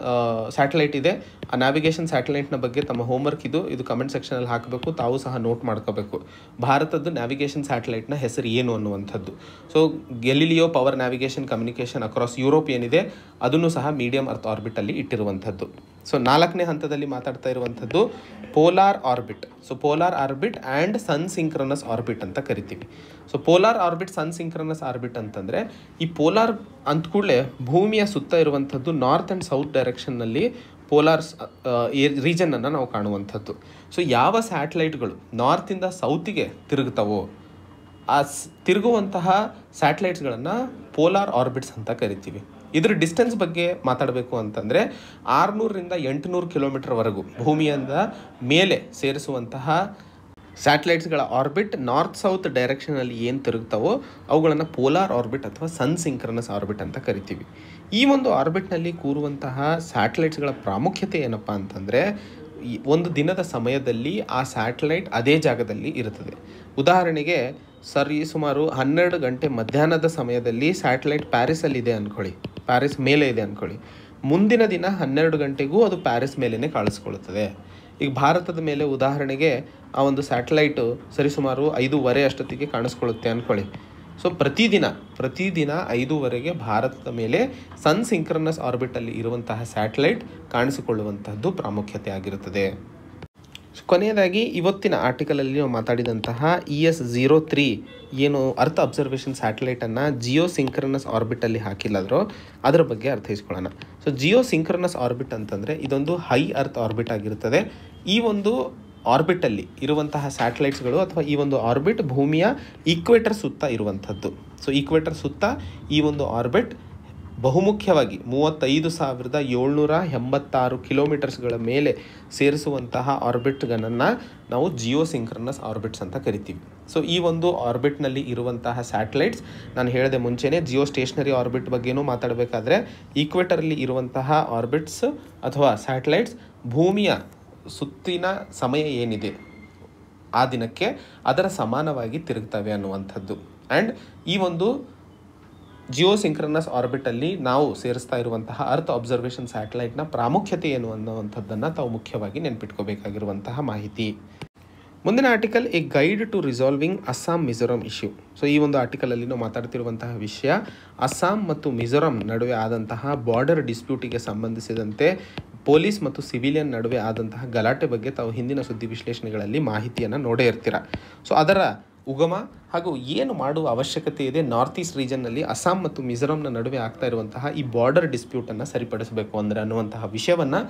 ಸ್ಯಾಟಲೈಟ್ ಇದೆ. ಆ ನ್ಯಾವಿಗೇಷನ್ ಸ್ಯಾಟಲೈಟ್ನ ಬಗ್ಗೆ ತಮ್ಮ ಹೋಮ್ವರ್ಕ್ ಇದು. ಇದು ಕಮೆಂಟ್ ಸೆಕ್ಷನಲ್ಲಿ ಹಾಕಬೇಕು. ತಾವು ಸಹ ನೋಟ್ ಮಾಡ್ಕೋಬೇಕು. ಭಾರತದ್ದು ನ್ಯಾವಿಗೇಷನ್ ಸ್ಯಾಟಲೈಟ್ನ ಹೆಸರು ಏನು ಅನ್ನುವಂಥದ್ದು. So Galileo power navigation communication across Europe ಏನಿದೆ, ಅದನ್ನು ಸಹ ಮೀಡಿಯಂ ಅರ್ಥ ಆರ್ಬಿಟಲ್ಲಿ ಇಟ್ಟಿರುವಂಥದ್ದು. ಸೊ ನಾಲ್ಕನೇ ಹಂತದಲ್ಲಿ ಮಾತಾಡ್ತಾ ಇರುವಂಥದ್ದು polar orbit so polar orbit and sun synchronous orbit ಅಂತ ಕರಿತೀವಿ. So polar orbit sun synchronous orbit ಅಂತಂದರೆ ಈ ಪೋಲಾರ್ ಅಂತ ಕೂಡಲೇ ಭೂಮಿಯ ಸುತ್ತ ಇರುವಂಥದ್ದು ನಾರ್ತ್ ಆ್ಯಂಡ್ ಸೌತ್ ಡೈರೆಕ್ಷನ್ನಲ್ಲಿ ಪೋಲಾರ್ ರೀಜನನ್ನು ನಾವು ಕಾಣುವಂಥದ್ದು. ಸೊ ಯಾವ ಸ್ಯಾಟಲೈಟ್ಗಳು ನಾರ್ತಿಂದ ಸೌತಿಗೆ ತಿರುಗ್ತವೋ ಆ ತಿರುಗುವಂತಹ ಸ್ಯಾಟಲೈಟ್ಸ್ಗಳನ್ನು ಪೋಲಾರ್ ಆರ್ಬಿಟ್ಸ್ ಅಂತ ಕರಿತೀವಿ. ಇದ್ರ ಡಿಸ್ಟೆನ್ಸ್ ಬಗ್ಗೆ ಮಾತಾಡಬೇಕು ಅಂತಂದರೆ ಆರುನೂರರಿಂದ ಎಂಟುನೂರು ಕಿಲೋಮೀಟರ್ವರೆಗೂ ಭೂಮಿಯಿಂದ ಮೇಲೆ ಸೇರಿಸುವಂತಹ ಸ್ಯಾಟಲೈಟ್ಸ್ಗಳ ಆರ್ಬಿಟ್ ನಾರ್ತ್ ಸೌತ್ ಡೈರೆಕ್ಷನಲ್ಲಿ ಏನು ತಿರುಗ್ತಾವೋ ಅವುಗಳನ್ನು ಪೋಲಾರ್ ಆರ್ಬಿಟ್ ಅಥವಾ ಸನ್ ಸಿಂಕ್ರನಸ್ ಆರ್ಬಿಟ್ ಅಂತ ಕರಿತೀವಿ. ಈ ಒಂದು ಆರ್ಬಿಟ್ನಲ್ಲಿ ಕೂರುವಂತಹ ಸ್ಯಾಟಲೈಟ್ಸ್ಗಳ ಪ್ರಾಮುಖ್ಯತೆ ಏನಪ್ಪ ಅಂತಂದರೆ ಒಂದು ದಿನದ ಸಮಯದಲ್ಲಿ ಆ ಸ್ಯಾಟಲೈಟ್ ಅದೇ ಜಾಗದಲ್ಲಿ ಇರುತ್ತದೆ. ಉದಾಹರಣೆಗೆ ಸರಿ ಸುಮಾರು ಹನ್ನೆರಡು ಗಂಟೆ ಮಧ್ಯಾಹ್ನದ ಸಮಯದಲ್ಲಿ ಸ್ಯಾಟಲೈಟ್ ಪ್ಯಾರಿಸಲ್ಲಿದೆ ಅಂದ್ಕೊಳ್ಳಿ ಪ್ಯಾರಿಸ್ ಮೇಲೆ ಇದೆ ಅಂದ್ಕೊಳ್ಳಿ ಮುಂದಿನ ದಿನ ಹನ್ನೆರಡು ಗಂಟೆಗೂ ಅದು ಪ್ಯಾರಿಸ್ ಮೇಲೇ ಕಾಣಿಸ್ಕೊಳ್ಳುತ್ತದೆ. ಈಗ ಭಾರತದ ಮೇಲೆ ಉದಾಹರಣೆಗೆ ಆ ಒಂದು ಸ್ಯಾಟಲೈಟು ಸರಿಸುಮಾರು ಐದೂವರೆ ಅಷ್ಟೊತ್ತಿಗೆ ಕಾಣಿಸ್ಕೊಳ್ಳುತ್ತೆ ಅಂದ್ಕೊಳ್ಳಿ ಸೊ, ಪ್ರತಿದಿನ ಪ್ರತಿದಿನ ಐದೂವರೆಗೆ ಭಾರತದ ಮೇಲೆ ಸನ್ ಸಿಂಕ್ರನಸ್ ಆರ್ಬಿಟಲ್ಲಿ ಇರುವಂತಹ ಸ್ಯಾಟಲೈಟ್ ಕಾಣಿಸಿಕೊಳ್ಳುವಂತಹದ್ದು ಪ್ರಾಮುಖ್ಯತೆ ಆಗಿರುತ್ತದೆ. ಕೊನೆಯದಾಗಿ ಇವತ್ತಿನ ಆರ್ಟಿಕಲಲ್ಲಿ ನಾವು ಮಾತಾಡಿದಂತಹ ಇ ಎಸ್ ಝೀರೋ ತ್ರೀ ಏನು ಅರ್ಥ ಅಬ್ಸರ್ವೇಷನ್ ಸ್ಯಾಟಲೈಟನ್ನು ಜಿಯೋ ಸಿಂಕ್ರನಸ್ ಆರ್ಬಿಟಲ್ಲಿ ಹಾಕಿಲ್ಲಾದರೂ ಅದರ ಬಗ್ಗೆ ಅರ್ಥೈಸ್ಕೊಳ್ಳೋಣ. ಸೊ ಜಿಯೋ ಸಿಂಕ್ರನಸ್ ಆರ್ಬಿಟ್ ಅಂತಂದರೆ ಇದೊಂದು ಹೈ ಅರ್ತ್ ಆರ್ಬಿಟ್ ಆಗಿರುತ್ತದೆ ಈ ಒಂದು ಆರ್ಬಿಟಲ್ಲಿ ಇರುವಂತಹ ಸ್ಯಾಟಲೈಟ್ಸ್ಗಳು ಅಥವಾ ಈ ಒಂದು ಆರ್ಬಿಟ್ ಭೂಮಿಯ ಈಕ್ವೇಟರ್ ಸುತ್ತ ಇರುವಂಥದ್ದು. ಸೊ ಈಕ್ವೇಟರ್ ಸುತ್ತ ಈ ಒಂದು ಆರ್ಬಿಟ್ ಬಹುಮುಖ್ಯವಾಗಿ ಮೂವತ್ತೈದು ಸಾವಿರದ ಏಳ್ನೂರ ಎಂಬತ್ತಾರು ಕಿಲೋಮೀಟರ್ಸ್ಗಳ ಮೇಲೆ ಸೇರಿಸುವಂತಹ ಆರ್ಬಿಟ್ಗಳನ್ನು ನಾವು ಜಿಯೋ ಸಿಂಕ್ರನಸ್ ಆರ್ಬಿಟ್ಸ್ ಅಂತ ಕರಿತೀವಿ. ಸೊ, ಈ ಒಂದು ಆರ್ಬಿಟ್ನಲ್ಲಿ ಇರುವಂತಹ ಸ್ಯಾಟಲೈಟ್ಸ್, ನಾನು ಹೇಳಿದೆ ಮುಂಚೆನೇ ಜಿಯೋ ಸ್ಟೇಷನರಿ ಆರ್ಬಿಟ್ ಬಗ್ಗೆನೂ ಮಾತಾಡಬೇಕಾದ್ರೆ ಈಕ್ವೇಟರಲ್ಲಿ ಇರುವಂತಹ ಆರ್ಬಿಟ್ಸ್ ಅಥವಾ ಸ್ಯಾಟಲೈಟ್ಸ್ ಭೂಮಿಯ ಸುತ್ತಿನ ಸಮಯ ಏನಿದೆ, ಆ ದಿನಕ್ಕೆ ಅದರ ಸಮಾನವಾಗಿ ತಿರುಗ್ತವೆ ಅನ್ನುವಂಥದ್ದು. ಆ್ಯಂಡ್ ಈ ಒಂದು ಜಿಯೋ ಸಿಂಕ್ರನಸ್ ಆರ್ಬಿಟಲ್ಲಿ ನಾವು ಸೇರಿಸ್ತಾ ಇರುವಂತಹ ಅರ್ತ್ ಅಬ್ಸರ್ವೇಷನ್ ಸ್ಯಾಟಲೈಟ್ನ ಪ್ರಾಮುಖ್ಯತೆ ಏನು ಅನ್ನುವಂಥದ್ದನ್ನು ತಾವು ಮುಖ್ಯವಾಗಿ ನೆನ್ಪಿಟ್ಕೋಬೇಕಾಗಿರುವಂತಹ ಮಾಹಿತಿ. ಮುಂದಿನ article a guide to resolving Assam Mizoram issue so ಈ ಒಂದು ಆರ್ಟಿಕಲಲ್ಲಿ ನಾವು ಮಾತಾಡ್ತಿರುವಂತಹ ವಿಷಯ ಅಸ್ಸಾಂ ಮತ್ತು ಮಿಜೋರಾಂ ನಡುವೆ ಆದಂತಹ ಬಾರ್ಡರ್ ಡಿಸ್ಪ್ಯೂಟಿಗೆ ಸಂಬಂಧಿಸಿದಂತೆ ಪೊಲೀಸ್ ಮತ್ತು ಸಿವಿಲಿಯನ್ ನಡುವೆ ಆದಂತಹ ಗಲಾಟೆ ಬಗ್ಗೆ ತಾವು ಹಿಂದಿನ ಸುದ್ದಿ ವಿಶ್ಲೇಷಣೆಗಳಲ್ಲಿ ಮಾಹಿತಿಯನ್ನು ನೋಡೇ ಇರ್ತೀರ. ಸೊ ಅದರ ಉಗಮ ಹಾಗೂ ಏನು ಮಾಡುವ ಅವಶ್ಯಕತೆ ಇದೆ ನಾರ್ತ್ ಈಸ್ಟ್ ರೀಜನ್ನಲ್ಲಿ ಅಸ್ಸಾಂ ಮತ್ತು ಮಿಜೋರಾಂನ ನಡುವೆ ಆಗ್ತಾ ಇರುವಂತಹ ಈ ಬಾರ್ಡರ್ ಡಿಸ್ಪ್ಯೂಟನ್ನು ಸರಿಪಡಿಸಬೇಕು ಅಂದರೆ ಅನ್ನುವಂತಹ ವಿಷಯವನ್ನು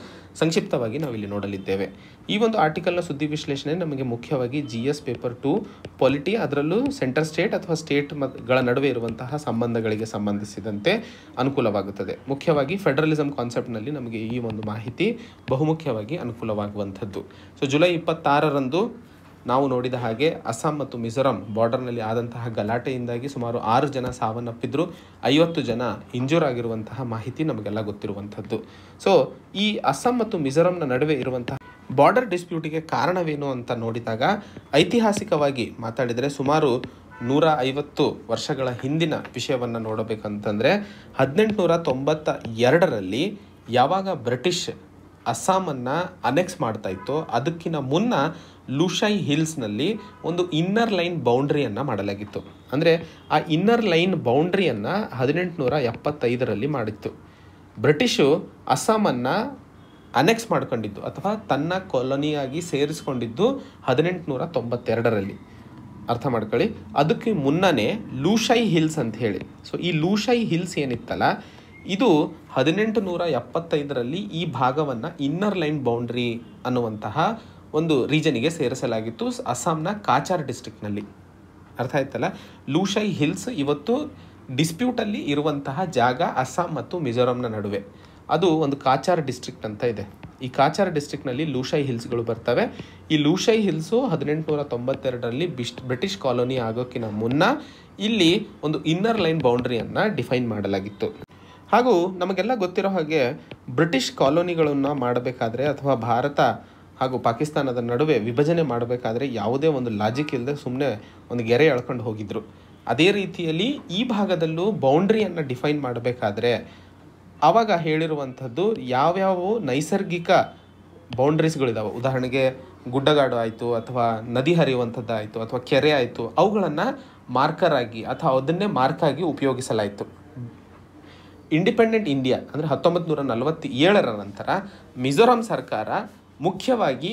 ಸಂಕ್ಷಿಪ್ತವಾಗಿ ನಾವಿಲ್ಲಿ ನೋಡಲಿದ್ದೇವೆ. ಈ ಒಂದು ಆರ್ಟಿಕಲ್ನ ಸುದ್ದಿ ವಿಶ್ಲೇಷಣೆ ನಮಗೆ ಮುಖ್ಯವಾಗಿ G S paper two polity ಅದರಲ್ಲೂ ಸೆಂಟರ್ ಸ್ಟೇಟ್ ಅಥವಾ ಸ್ಟೇಟ್ಗಳ ನಡುವೆ ಇರುವಂತಹ ಸಂಬಂಧಗಳಿಗೆ ಸಂಬಂಧಿಸಿದಂತೆ ಅನುಕೂಲವಾಗುತ್ತದೆ. ಮುಖ್ಯವಾಗಿ ಫೆಡರಲಿಸಮ್ ಕಾನ್ಸೆಪ್ಟ್ನಲ್ಲಿ ನಮಗೆ ಈ ಒಂದು ಮಾಹಿತಿ ಬಹುಮುಖ್ಯವಾಗಿ ಅನುಕೂಲವಾಗುವಂಥದ್ದು. ಸೊ ಜುಲೈ ಇಪ್ಪತ್ತಾರರಂದು ನಾವು ನೋಡಿದ ಹಾಗೆ ಅಸ್ಸಾಂ ಮತ್ತು ಮಿಜೋರಾಂ ಬಾರ್ಡರ್ನಲ್ಲಿ ಆದಂತಹ ಗಲಾಟೆಯಿಂದಾಗಿ ಸುಮಾರು ಆರು ಜನ ಸಾವನ್ನಪ್ಪಿದ್ರು. ಐವತ್ತು ಜನ ಇಂಜೂರ್ ಆಗಿರುವಂತಹ ಮಾಹಿತಿ ನಮಗೆಲ್ಲ ಗೊತ್ತಿರುವಂಥದ್ದು. ಸೊ ಈ ಅಸ್ಸಾಂ ಮತ್ತು ಮಿಜೋರಾಂನ ನಡುವೆ ಇರುವಂತಹ ಬಾರ್ಡರ್ ಡಿಸ್ಪ್ಯೂಟಿಗೆ ಕಾರಣವೇನು ಅಂತ ನೋಡಿದಾಗ ಐತಿಹಾಸಿಕವಾಗಿ ಮಾತಾಡಿದರೆ ಸುಮಾರು ನೂರ ಐವತ್ತು ವರ್ಷಗಳ ಹಿಂದಿನ ವಿಷಯವನ್ನು ನೋಡಬೇಕಂತಂದರೆ ಹದಿನೆಂಟುನೂರ ತೊಂಬತ್ತ ಎರಡರಲ್ಲಿ ಯಾವಾಗ ಬ್ರಿಟಿಷ್ ಅಸ್ಸಾಮನ್ನು ಅನೆಕ್ಸ್ ಮಾಡ್ತಾ ಇತ್ತು. ಅದಕ್ಕಿಂತ ಮುನ್ನ ಲೂಶೈ ಹಿಲ್ಸ್ನಲ್ಲಿ ಒಂದು ಇನ್ನರ್ ಲೈನ್ ಬೌಂಡ್ರಿಯನ್ನು ಮಾಡಲಾಗಿತ್ತು. ಅಂದರೆ ಆ ಇನ್ನರ್ ಲೈನ್ ಬೌಂಡ್ರಿಯನ್ನು ಹದಿನೆಂಟುನೂರ ಎಪ್ಪತ್ತೈದರಲ್ಲಿ ಮಾಡಿತ್ತು. ಬ್ರಿಟಿಷು ಅಸ್ಸಾಮನ್ನು ಅನೆಕ್ಸ್ ಮಾಡ್ಕೊಂಡಿದ್ದು, ಅಥವಾ ತನ್ನ ಕಾಲೋನಿಯಾಗಿ ಸೇರಿಸ್ಕೊಂಡಿದ್ದು ಹದಿನೆಂಟುನೂರ ತೊಂಬತ್ತೆರಡರಲ್ಲಿ ಅರ್ಥ ಮಾಡ್ಕೊಳ್ಳಿ. ಅದಕ್ಕೆ ಮುನ್ನನೇ ಲೂಶೈ ಹಿಲ್ಸ್ ಅಂತ ಹೇಳಿ. ಸೊ ಈ ಲೂಶೈ ಹಿಲ್ಸ್ ಏನಿತ್ತಲ್ಲ ಇದು ಹದಿನೆಂಟು ನೂರ ಎಪ್ಪತ್ತೈದರಲ್ಲಿ ಈ ಭಾಗವನ್ನು ಇನ್ನರ್ ಲೈನ್ ಬೌಂಡ್ರಿ ಅನ್ನುವಂತಹ ಒಂದು ರೀಜನಿಗೆ ಸೇರಿಸಲಾಗಿತ್ತು. ಅಸ್ಸಾಂನ ಕಾಚಾರ್ ಡಿಸ್ಟ್ರಿಕ್ನಲ್ಲಿ ಅರ್ಥ ಆಯ್ತಲ್ಲ? ಲೂಶೈ ಹಿಲ್ಸ್ ಇವತ್ತು ಡಿಸ್ಪ್ಯೂಟಲ್ಲಿ ಇರುವಂತಹ ಜಾಗ ಅಸ್ಸಾಂ ಮತ್ತು ಮಿಜೋರಾಂನ ನಡುವೆ. ಅದು ಒಂದು ಕಾಚಾರ್ ಡಿಸ್ಟ್ರಿಕ್ಟ್ ಅಂತ ಇದೆ. ಈ ಕಾಚಾರ್ ಡಿಸ್ಟ್ರಿಕ್ಟ್ನಲ್ಲಿ ಲೂಶೈ ಹಿಲ್ಸ್ಗಳು ಬರ್ತವೆ. ಈ ಲೂಶೈ ಹಿಲ್ಸು ಹದಿನೆಂಟುನೂರ ತೊಂಬತ್ತೆರಡರಲ್ಲಿ ಬಿಸ್ಟ್ ಬ್ರಿಟಿಷ್ ಕಾಲೋನಿ ಆಗೋಕ್ಕಿಂತ ಮುನ್ನ ಇಲ್ಲಿ ಒಂದು ಇನ್ನರ್ ಲೈನ್ ಬೌಂಡ್ರಿಯನ್ನು ಡಿಫೈನ್ ಮಾಡಲಾಗಿತ್ತು. ಹಾಗೂ ನಮಗೆಲ್ಲ ಗೊತ್ತಿರೋ ಹಾಗೆ ಬ್ರಿಟಿಷ್ ಕಾಲೋನಿಗಳನ್ನು ಮಾಡಬೇಕಾದ್ರೆ ಅಥವಾ ಭಾರತ ಹಾಗೂ ಪಾಕಿಸ್ತಾನದ ನಡುವೆ ವಿಭಜನೆ ಮಾಡಬೇಕಾದ್ರೆ ಯಾವುದೇ ಒಂದು ಲಾಜಿಕ್ ಇಲ್ಲದೆ ಸುಮ್ಮನೆ ಒಂದು ಗೆರೆ ಎಳ್ಕೊಂಡು ಹೋಗಿದ್ರು. ಅದೇ ರೀತಿಯಲ್ಲಿ ಈ ಭಾಗದಲ್ಲೂ ಬೌಂಡ್ರಿಯನ್ನು ಡಿಫೈನ್ ಮಾಡಬೇಕಾದ್ರೆ ಆವಾಗ ಹೇಳಿರುವಂಥದ್ದು ಯಾವ್ಯಾವ ನೈಸರ್ಗಿಕ ಬೌಂಡ್ರೀಸ್ಗಳಿದ್ದಾವೆ ಉದಾಹರಣೆಗೆ ಗುಡ್ಡಗಾಡು ಆಯಿತು ಅಥವಾ ನದಿ ಹರಿಯುವಂಥದ್ದಾಯಿತು ಅಥವಾ ಕೆರೆ ಆಯಿತು ಅವುಗಳನ್ನು ಮಾರ್ಕರ್ ಆಗಿ ಅಥವಾ ಅದನ್ನೇ ಮಾರ್ಕ್ ಆಗಿ ಉಪಯೋಗಿಸಲಾಯಿತು. ಇಂಡಿಪೆಂಡೆಂಟ್ ಇಂಡಿಯಾ ಅಂದರೆ ಹತ್ತೊಂಬತ್ತು ನೂರ ನಲವತ್ತೇಳರ ನಂತರ ಮಿಜೋರಾಂ ಸರ್ಕಾರ ಮುಖ್ಯವಾಗಿ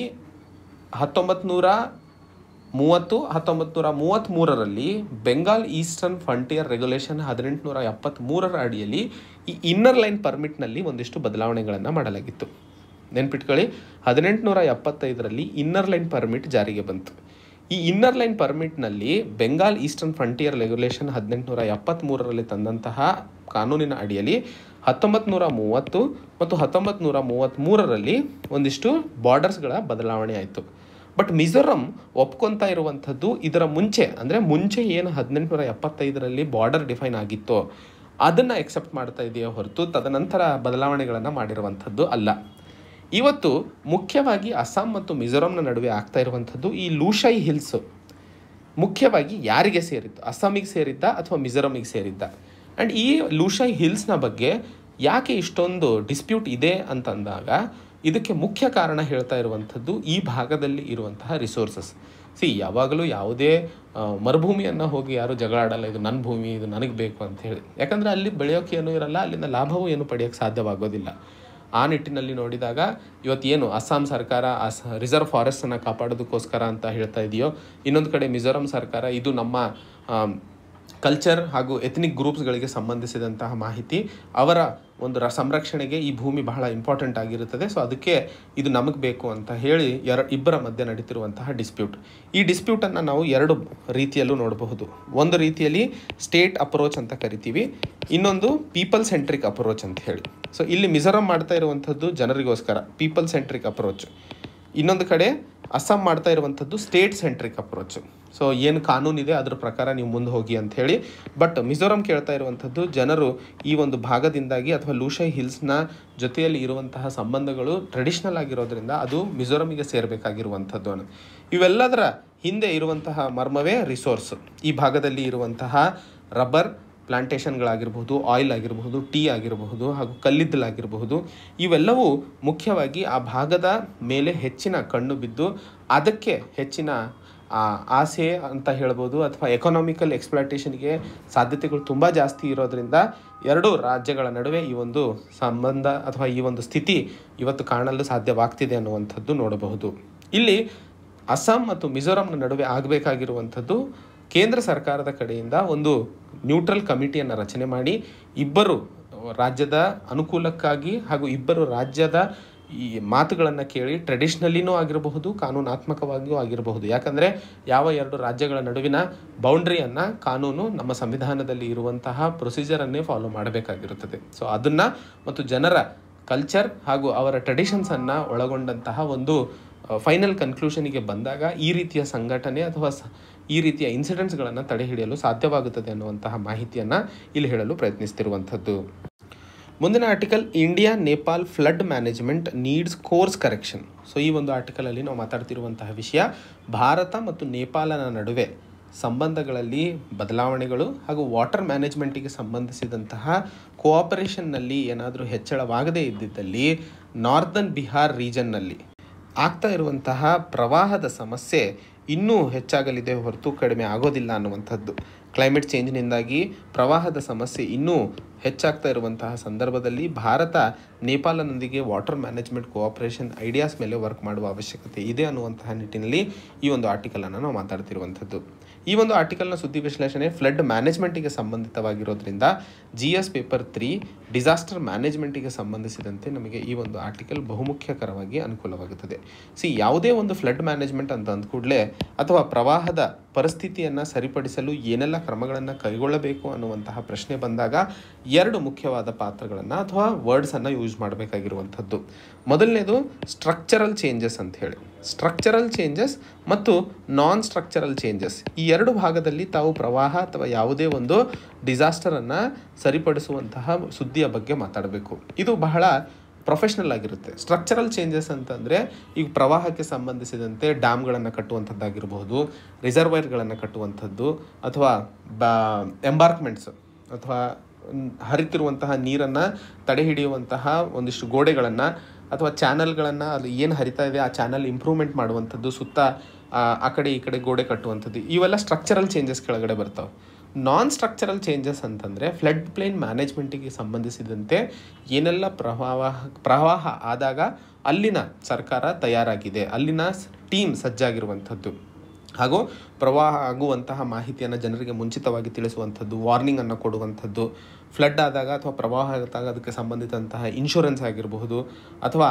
ಹತ್ತೊಂಬತ್ತು ನೂರ ಮೂವತ್ತು ಹತ್ತೊಂಬತ್ತು ನೂರ ಮೂವತ್ತ್ಮೂರರಲ್ಲಿ ಬೆಂಗಾಲ್ ಈಸ್ಟರ್ನ್ ಫ್ರಂಟಿಯರ್ ರೆಗ್ಯುಲೇಷನ್ ಹದಿನೆಂಟುನೂರ ಎಪ್ಪತ್ತ್ಮೂರರ ಅಡಿಯಲ್ಲಿ ಈ ಇನ್ನರ್ ಲೈನ್ ಪರ್ಮಿಟ್ನಲ್ಲಿ ಒಂದಿಷ್ಟು ಬದಲಾವಣೆಗಳನ್ನು ಮಾಡಲಾಗಿತ್ತು. ನೆನ್ಪಿಟ್ಕೊಳ್ಳಿ ಹದಿನೆಂಟುನೂರ ಎಪ್ಪತ್ತೈದರಲ್ಲಿ ಇನ್ನರ್ ಲೈನ್ ಪರ್ಮಿಟ್ ಜಾರಿಗೆ ಬಂತು. ಈ ಇನ್ನರ್ ಲೈನ್ ಪರ್ಮಿಟ್ನಲ್ಲಿ ಬೆಂಗಾಲ್ ಈಸ್ಟರ್ನ್ ಫ್ರಂಟಿಯರ್ ರೆಗ್ಯುಲೇಷನ್ ಹದಿನೆಂಟುನೂರ ಎಪ್ಪತ್ತ್ಮೂರರಲ್ಲಿ ತಂದಂತಹ ಕಾನೂನಿನ ಅಡಿಯಲ್ಲಿ ಹತ್ತೊಂಬತ್ತು ನೂರ ಮೂವತ್ತು ಮತ್ತು ಹತ್ತೊಂಬತ್ತು ನೂರ ಮೂವತ್ತ್ಮೂರರಲ್ಲಿ ಒಂದಿಷ್ಟು ಬಾರ್ಡರ್ಸ್ಗಳ ಬದಲಾವಣೆ ಆಯಿತು. ಬಟ್ ಮಿಜೋರಂ ಒಪ್ಕೊತಾ ಇರುವಂಥದ್ದು ಇದರ ಮುಂಚೆ, ಅಂದರೆ ಮುಂಚೆ ಏನು ಹದಿನೆಂಟುನೂರ ಎಪ್ಪತ್ತೈದರಲ್ಲಿ ಬಾರ್ಡರ್ ಡಿಫೈನ್ ಆಗಿತ್ತೋ ಅದನ್ನು ಎಕ್ಸೆಪ್ಟ್ ಮಾಡ್ತಾ ಇದೆಯಾ ಹೊರತು ತದನಂತರ ಬದಲಾವಣೆಗಳನ್ನು ಮಾಡಿರುವಂಥದ್ದು ಅಲ್ಲ. ಇವತ್ತು ಮುಖ್ಯವಾಗಿ ಅಸ್ಸಾಂ ಮತ್ತು ಮಿಜೋರಾಂನ ನಡುವೆ ಆಗ್ತಾ ಇರುವಂಥದ್ದು ಈ ಲೂಶೈ ಹಿಲ್ಸ್. ಮುಖ್ಯವಾಗಿ ಯಾರಿಗೆ ಸೇರಿತ್ತು ಅಸ್ಸಾಮಿಗೆ ಸೇರಿದ್ದ ಅಥವಾ ಮಿಜೋರಾಮಿಗೆ ಸೇರಿದ್ದ? ಆ್ಯಂಡ್ ಈ ಲೂಶೈ ಹಿಲ್ಸ್ನ ಬಗ್ಗೆ ಯಾಕೆ ಇಷ್ಟೊಂದು ಡಿಸ್ಪ್ಯೂಟ್ ಇದೆ ಅಂತಂದಾಗ ಇದಕ್ಕೆ ಮುಖ್ಯ ಕಾರಣ ಹೇಳ್ತಾ ಇರುವಂಥದ್ದು ಈ ಭಾಗದಲ್ಲಿ ಇರುವಂತಹ ರಿಸೋರ್ಸಸ್ ಸಿ ಯಾವಾಗಲೂ ಯಾವುದೇ ಮರುಭೂಮಿಯನ್ನು ಹೋಗಿ ಯಾರು ಜಗಳ ಆಡಲ್ಲ, ಇದು ನನ್ನ ಭೂಮಿ, ಇದು ನನಗೆ ಬೇಕು ಅಂತ ಹೇಳಿ. ಯಾಕಂದರೆ ಅಲ್ಲಿ ಬೆಳೆಯೋಕೆ ಏನೂ ಇರಲ್ಲ, ಅಲ್ಲಿಂದ ಲಾಭವೂ ಏನು ಪಡೆಯೋಕ್ಕೆ ಸಾಧ್ಯವಾಗೋದಿಲ್ಲ. ಆ ನಿಟ್ಟಿನಲ್ಲಿ ನೋಡಿದಾಗ ಇವತ್ತು ಏನು ಅಸ್ಸಾಂ ಸರ್ಕಾರ, ಅಸ್ ರಿಸರ್ವ್ ಫಾರೆಸ್ಟನ್ನು ಕಾಪಾಡೋದಕ್ಕೋಸ್ಕರ ಅಂತ ಹೇಳ್ತಾ ಇದೆಯೋ, ಇನ್ನೊಂದು ಕಡೆ ಮಿಜೋರಾಂ ಸರ್ಕಾರ, ಇದು ನಮ್ಮ ಕಲ್ಚರ್ ಹಾಗೂ ಎಥ್ನಿಕ್ ಗ್ರೂಪ್ಸ್ಗಳಿಗೆ ಸಂಬಂಧಿಸಿದಂತಹ ಮಾಹಿತಿ, ಅವರ ಒಂದು ರ ಸಂರಕ್ಷಣೆಗೆ ಈ ಭೂಮಿ ಬಹಳ ಇಂಪಾರ್ಟೆಂಟ್ ಆಗಿರುತ್ತದೆ. ಸೊ ಅದಕ್ಕೆ ಇದು ನಮಗೆ ಬೇಕು ಅಂತ ಹೇಳಿ ಎರ ಇಬ್ಬರ ಮಧ್ಯೆ ನಡೀತಿರುವಂತಹ ಡಿಸ್ಪ್ಯೂಟ್ ಈ ಡಿಸ್ಪ್ಯೂಟನ್ನು ನಾವು ಎರಡು ರೀತಿಯಲ್ಲೂ ನೋಡಬಹುದು. ಒಂದು ರೀತಿಯಲ್ಲಿ ಸ್ಟೇಟ್ ಅಪ್ರೋಚ್ ಅಂತ ಕರಿತೀವಿ. ಇನ್ನೊಂದು ಪೀಪಲ್ ಸೆಂಟ್ರಿಕ್ ಅಪ್ರೋಚ್ ಅಂತ ಹೇಳಿ. ಸೊ ಇಲ್ಲಿ ಮಿಜೋರಾಂ ಮಾಡ್ತಾ ಇರುವಂಥದ್ದು ಜನರಿಗೋಸ್ಕರ ಪೀಪಲ್ ಸೆಂಟ್ರಿಕ್ ಅಪ್ರೋಚ್ ಇನ್ನೊಂದು ಕಡೆ ಅಸ್ಸಾಂ ಮಾಡ್ತಾ ಇರುವಂಥದ್ದು ಸ್ಟೇಟ್ ಸೆಂಟ್ರಿಕ್ ಅಪ್ರೋಚ್ ಸೊ ಏನು ಕಾನೂನಿದೆ ಅದ್ರ ಪ್ರಕಾರ ನೀವು ಮುಂದೆ ಹೋಗಿ ಅಂತ ಹೇಳಿ. ಬಟ್ ಮಿಜೋರಾಂ ಕೇಳ್ತಾ ಇರುವಂಥದ್ದು ಜನರು ಈ ಒಂದು ಭಾಗದಿಂದಾಗಿ ಅಥವಾ ಲೂಷೈ ಹಿಲ್ಸ್ನ ಜೊತೆಯಲ್ಲಿ ಇರುವಂತಹ ಸಂಬಂಧಗಳು ಟ್ರೆಡಿಷ್ನಲ್ ಆಗಿರೋದ್ರಿಂದ ಅದು ಮಿಜೋರಾಮಿಗೆ ಸೇರಬೇಕಾಗಿರುವಂಥದ್ದು ಅನ್ನೋದು. ಇವೆಲ್ಲದರ ಹಿಂದೆ ಇರುವಂತಹ ಮರ್ಮವೇ ರಿಸೋರ್ಸ್ ಈ ಭಾಗದಲ್ಲಿ ಇರುವಂತಹ ರಬ್ಬರ್ ಪ್ಲಾಂಟೇಷನ್ಗಳಾಗಿರಬಹುದು ಆಯಿಲ್ ಆಗಿರಬಹುದು ಟೀ ಆಗಿರಬಹುದು ಹಾಗೂ ಕಲ್ಲಿದ್ದಲಾಗಿರಬಹುದು, ಇವೆಲ್ಲವೂ ಮುಖ್ಯವಾಗಿ ಆ ಭಾಗದ ಮೇಲೆ ಹೆಚ್ಚಿನ ಕಣ್ಣು ಬಿದ್ದು ಅದಕ್ಕೆ ಹೆಚ್ಚಿನ ಆಸೆ ಅಂತ ಹೇಳ್ಬೋದು ಅಥವಾ ಎಕನಾಮಿಕಲ್ ಎಕ್ಸ್ಪ್ಲಾಟೇಷನ್ಗೆ ಸಾಧ್ಯತೆಗಳು ತುಂಬ ಜಾಸ್ತಿ ಇರೋದರಿಂದ ಎರಡೂ ರಾಜ್ಯಗಳ ನಡುವೆ ಈ ಒಂದು ಸಂಬಂಧ ಅಥವಾ ಈ ಒಂದು ಸ್ಥಿತಿ ಇವತ್ತು ಕಾಣಲು ಸಾಧ್ಯವಾಗ್ತಿದೆ ಅನ್ನುವಂಥದ್ದು ನೋಡಬಹುದು. ಇಲ್ಲಿ ಅಸ್ಸಾಂ ಮತ್ತು ಮಿಜೋರಾಂನ ನಡುವೆ ಆಗಬೇಕಾಗಿರುವಂಥದ್ದು ಕೇಂದ್ರ ಸರ್ಕಾರದ ಕಡೆಯಿಂದ ಒಂದು ನ್ಯೂಟ್ರಲ್ ಕಮಿಟಿಯನ್ನು ರಚನೆ ಮಾಡಿ ಇಬ್ಬರು ರಾಜ್ಯದ ಅನುಕೂಲಕ್ಕಾಗಿ ಹಾಗೂ ಇಬ್ಬರು ರಾಜ್ಯದ ಈ ಮಾತುಗಳನ್ನು ಕೇಳಿ ಟ್ರೆಡಿಷ್ನಲಿನೂ ಆಗಿರಬಹುದು, ಕಾನೂನಾತ್ಮಕವಾಗಿಯೂ ಆಗಿರಬಹುದು. ಯಾಕಂದರೆ ಯಾವ ಎರಡು ರಾಜ್ಯಗಳ ನಡುವಿನ ಬೌಂಡ್ರಿಯನ್ನು ಕಾನೂನು ನಮ್ಮ ಸಂವಿಧಾನದಲ್ಲಿ ಇರುವಂತಹ ಪ್ರೊಸೀಜರನ್ನೇ ಫಾಲೋ ಮಾಡಬೇಕಾಗಿರುತ್ತದೆ. ಸೊ ಅದನ್ನು ಮತ್ತು ಜನರ ಕಲ್ಚರ್ ಹಾಗೂ ಅವರ ಟ್ರೆಡಿಷನ್ಸನ್ನು ಒಳಗೊಂಡಂತಹ ಒಂದು ಫೈನಲ್ ಕನ್ಕ್ಲೂಷನಿಗೆ ಬಂದಾಗ ಈ ರೀತಿಯ ಸಂಘಟನೆ ಅಥವಾ ಈ ರೀತಿಯ ಇನ್ಸಿಡೆಂಟ್ಸ್ಗಳನ್ನು ತಡೆ ಹಿಡಿಯಲು ಸಾಧ್ಯವಾಗುತ್ತದೆ ಅನ್ನುವಂತಹ ಮಾಹಿತಿಯನ್ನು ಇಲ್ಲಿ ಹೇಳಲು ಪ್ರಯತ್ನಿಸ್ತಿರುವಂಥದ್ದು. ಮುಂದಿನ article India Nepal flood management needs course correction so ಈ ಒಂದು ಆರ್ಟಿಕಲಲ್ಲಿ ನಾವು ಮಾತಾಡ್ತಿರುವಂತಹ ವಿಷಯ ಭಾರತ ಮತ್ತು ನೇಪಾಳನ ನಡುವೆ ಸಂಬಂಧಗಳಲ್ಲಿ ಬದಲಾವಣೆಗಳು ಹಾಗೂ ವಾಟರ್ ಮ್ಯಾನೇಜ್ಮೆಂಟಿಗೆ ಸಂಬಂಧಿಸಿದಂತಹ ಕೋಆಪರೇಷನ್ನಲ್ಲಿ ಏನಾದರೂ ಹೆಚ್ಚಳವಾಗದೇ ಇದ್ದಿದ್ದಲ್ಲಿ ನಾರ್ದನ್ ಬಿಹಾರ್ ರೀಜನ್ನಲ್ಲಿ ಆಗ್ತಾ ಇರುವಂತಹ ಪ್ರವಾಹದ ಸಮಸ್ಯೆ ಇನ್ನೂ ಹೆಚ್ಚಾಗಲಿದೆ ಹೊರತು ಕಡಿಮೆ ಆಗೋದಿಲ್ಲ ಅನ್ನುವಂಥದ್ದು. ಕ್ಲೈಮೇಟ್ ಚೇಂಜ್ನಿಂದಾಗಿ ಪ್ರವಾಹದ ಸಮಸ್ಯೆ ಇನ್ನೂ ಹೆಚ್ಚಾಗ್ತಾ ಇರುವಂತಹ ಸಂದರ್ಭದಲ್ಲಿ ಭಾರತ ನೇಪಾಳನೊಂದಿಗೆ ವಾಟರ್ ಮ್ಯಾನೇಜ್ಮೆಂಟ್ ಕೋಆಪರೇಷನ್ ಐಡಿಯಾಸ್ ಮೇಲೆ ವರ್ಕ್ ಮಾಡುವ ಅವಶ್ಯಕತೆ ಇದೆ ಅನ್ನುವಂತಹ ನಿಟ್ಟಿನಲ್ಲಿ ಈ ಒಂದು ಆರ್ಟಿಕಲನ್ನು ನಾವು ಮಾತಾಡ್ತಿರುವಂಥದ್ದು. ಈ ಒಂದು ಆರ್ಟಿಕಲ್ನ ಸುದ್ದಿ ವಿಶ್ಲೇಷಣೆ ಫ್ಲಡ್ ಮ್ಯಾನೇಜ್ಮೆಂಟಿಗೆ ಸಂಬಂಧಿತವಾಗಿರೋದ್ರಿಂದ G S paper three disaster ಮ್ಯಾನೇಜ್ಮೆಂಟಿಗೆ ಸಂಬಂಧಿಸಿದಂತೆ ನಮಗೆ ಈ ಒಂದು ಆರ್ಟಿಕಲ್ ಬಹುಮುಖ್ಯಕರವಾಗಿ ಅನುಕೂಲವಾಗುತ್ತದೆ. ಸಿ ಯಾವುದೇ ಒಂದು ಫ್ಲಡ್ ಮ್ಯಾನೇಜ್ಮೆಂಟ್ ಅಂತ ಅಂದ ಕೂಡಲೇ ಅಥವಾ ಪ್ರವಾಹದ ಪರಿಸ್ಥಿತಿಯನ್ನು ಸರಿಪಡಿಸಲು ಏನೆಲ್ಲ ಕ್ರಮಗಳನ್ನು ಕೈಗೊಳ್ಳಬೇಕು ಅನ್ನುವಂತಹ ಪ್ರಶ್ನೆ ಬಂದಾಗ ಎರಡು ಮುಖ್ಯವಾದ ಪಾತ್ರಗಳನ್ನು ಅಥವಾ ವರ್ಡ್ಸನ್ನು ಯೂಸ್ ಮಾಡಬೇಕಾಗಿರುವಂಥದ್ದು. ಮೊದಲನೇದು ಸ್ಟ್ರಕ್ಚರಲ್ ಚೇಂಜಸ್ ಅಂತ ಹೇಳಿ. ಸ್ಟ್ರಕ್ಚರಲ್ ಚೇಂಜಸ್ ಮತ್ತು ನಾನ್ ಸ್ಟ್ರಕ್ಚರಲ್ ಚೇಂಜಸ್ ಈ ಎರಡು ಭಾಗದಲ್ಲಿ ತಾವು ಪ್ರವಾಹ ಅಥವಾ ಯಾವುದೇ ಒಂದು ಡಿಸಾಸ್ಟರನ್ನು ಸರಿಪಡಿಸುವಂತಹ ಸುದ್ದಿಯ ಬಗ್ಗೆ ಮಾತಾಡಬೇಕು. ಇದು ಬಹಳ ಪ್ರೊಫೆಷ್ನಲ್ ಆಗಿರುತ್ತೆ. ಸ್ಟ್ರಕ್ಚರಲ್ ಚೇಂಜಸ್ ಅಂತಂದರೆ ಈಗ ಪ್ರವಾಹಕ್ಕೆ ಸಂಬಂಧಿಸಿದಂತೆ ಡ್ಯಾಮ್ಗಳನ್ನು ಕಟ್ಟುವಂಥದ್ದಾಗಿರಬಹುದು ರಿಸರ್ವೈರ್ಗಳನ್ನು ಕಟ್ಟುವಂಥದ್ದು ಅಥವಾ ಬ ಎಂಬಾರ್ಕ್ಮೆಂಟ್ಸ್ ಅಥವಾ ಹರಿತಿರುವಂತಹ ನೀರನ್ನು ತಡೆ ಹಿಡಿಯುವಂತಹ ಒಂದಿಷ್ಟು ಗೋಡೆಗಳನ್ನು ಅಥವಾ ಚಾನಲ್ಗಳನ್ನು ಅದು ಏನು ಹರಿತಾ ಇದೆ ಆ ಚಾನಲ್ ಇಂಪ್ರೂವ್ಮೆಂಟ್ ಮಾಡುವಂಥದ್ದು ಸುತ್ತ ಆ, ಕಡೆ ಈ ಕಡೆ ಗೋಡೆ ಕಟ್ಟುವಂಥದ್ದು ಇವೆಲ್ಲ ಸ್ಟ್ರಕ್ಚರಲ್ ಚೇಂಜಸ್ ಕೆಳಗಡೆ ಬರ್ತಾವೆ. ನಾನ್ ಸ್ಟ್ರಕ್ಚರಲ್ ಚೇಂಜಸ್ ಅಂತಂದರೆ ಫ್ಲಡ್ ಪ್ಲೇನ್ ಮ್ಯಾನೇಜ್ಮೆಂಟಿಗೆ ಸಂಬಂಧಿಸಿದಂತೆ ಏನೆಲ್ಲ ಪ್ರವಾಹ ಪ್ರವಾಹ ಆದಾಗ ಅಲ್ಲಿನ ಸರ್ಕಾರ ತಯಾರಾಗಿದೆ ಅಲ್ಲಿನ ಟೀಮ್ ಸಜ್ಜಾಗಿರುವಂಥದ್ದು ಹಾಗೂ ಪ್ರವಾಹ ಆಗುವಂತಹ ಮಾಹಿತಿಯನ್ನು ಜನರಿಗೆ ಮುಂಚಿತವಾಗಿ ತಿಳಿಸುವಂಥದ್ದು ವಾರ್ನಿಂಗನ್ನು ಕೊಡುವಂಥದ್ದು ಫ್ಲಡ್ ಆದಾಗ ಅಥವಾ ಪ್ರವಾಹ ಆದಾಗ ಅದಕ್ಕೆ ಸಂಬಂಧಿತಂತಹ ಇನ್ಶೂರೆನ್ಸ್ ಆಗಿರಬಹುದು ಅಥವಾ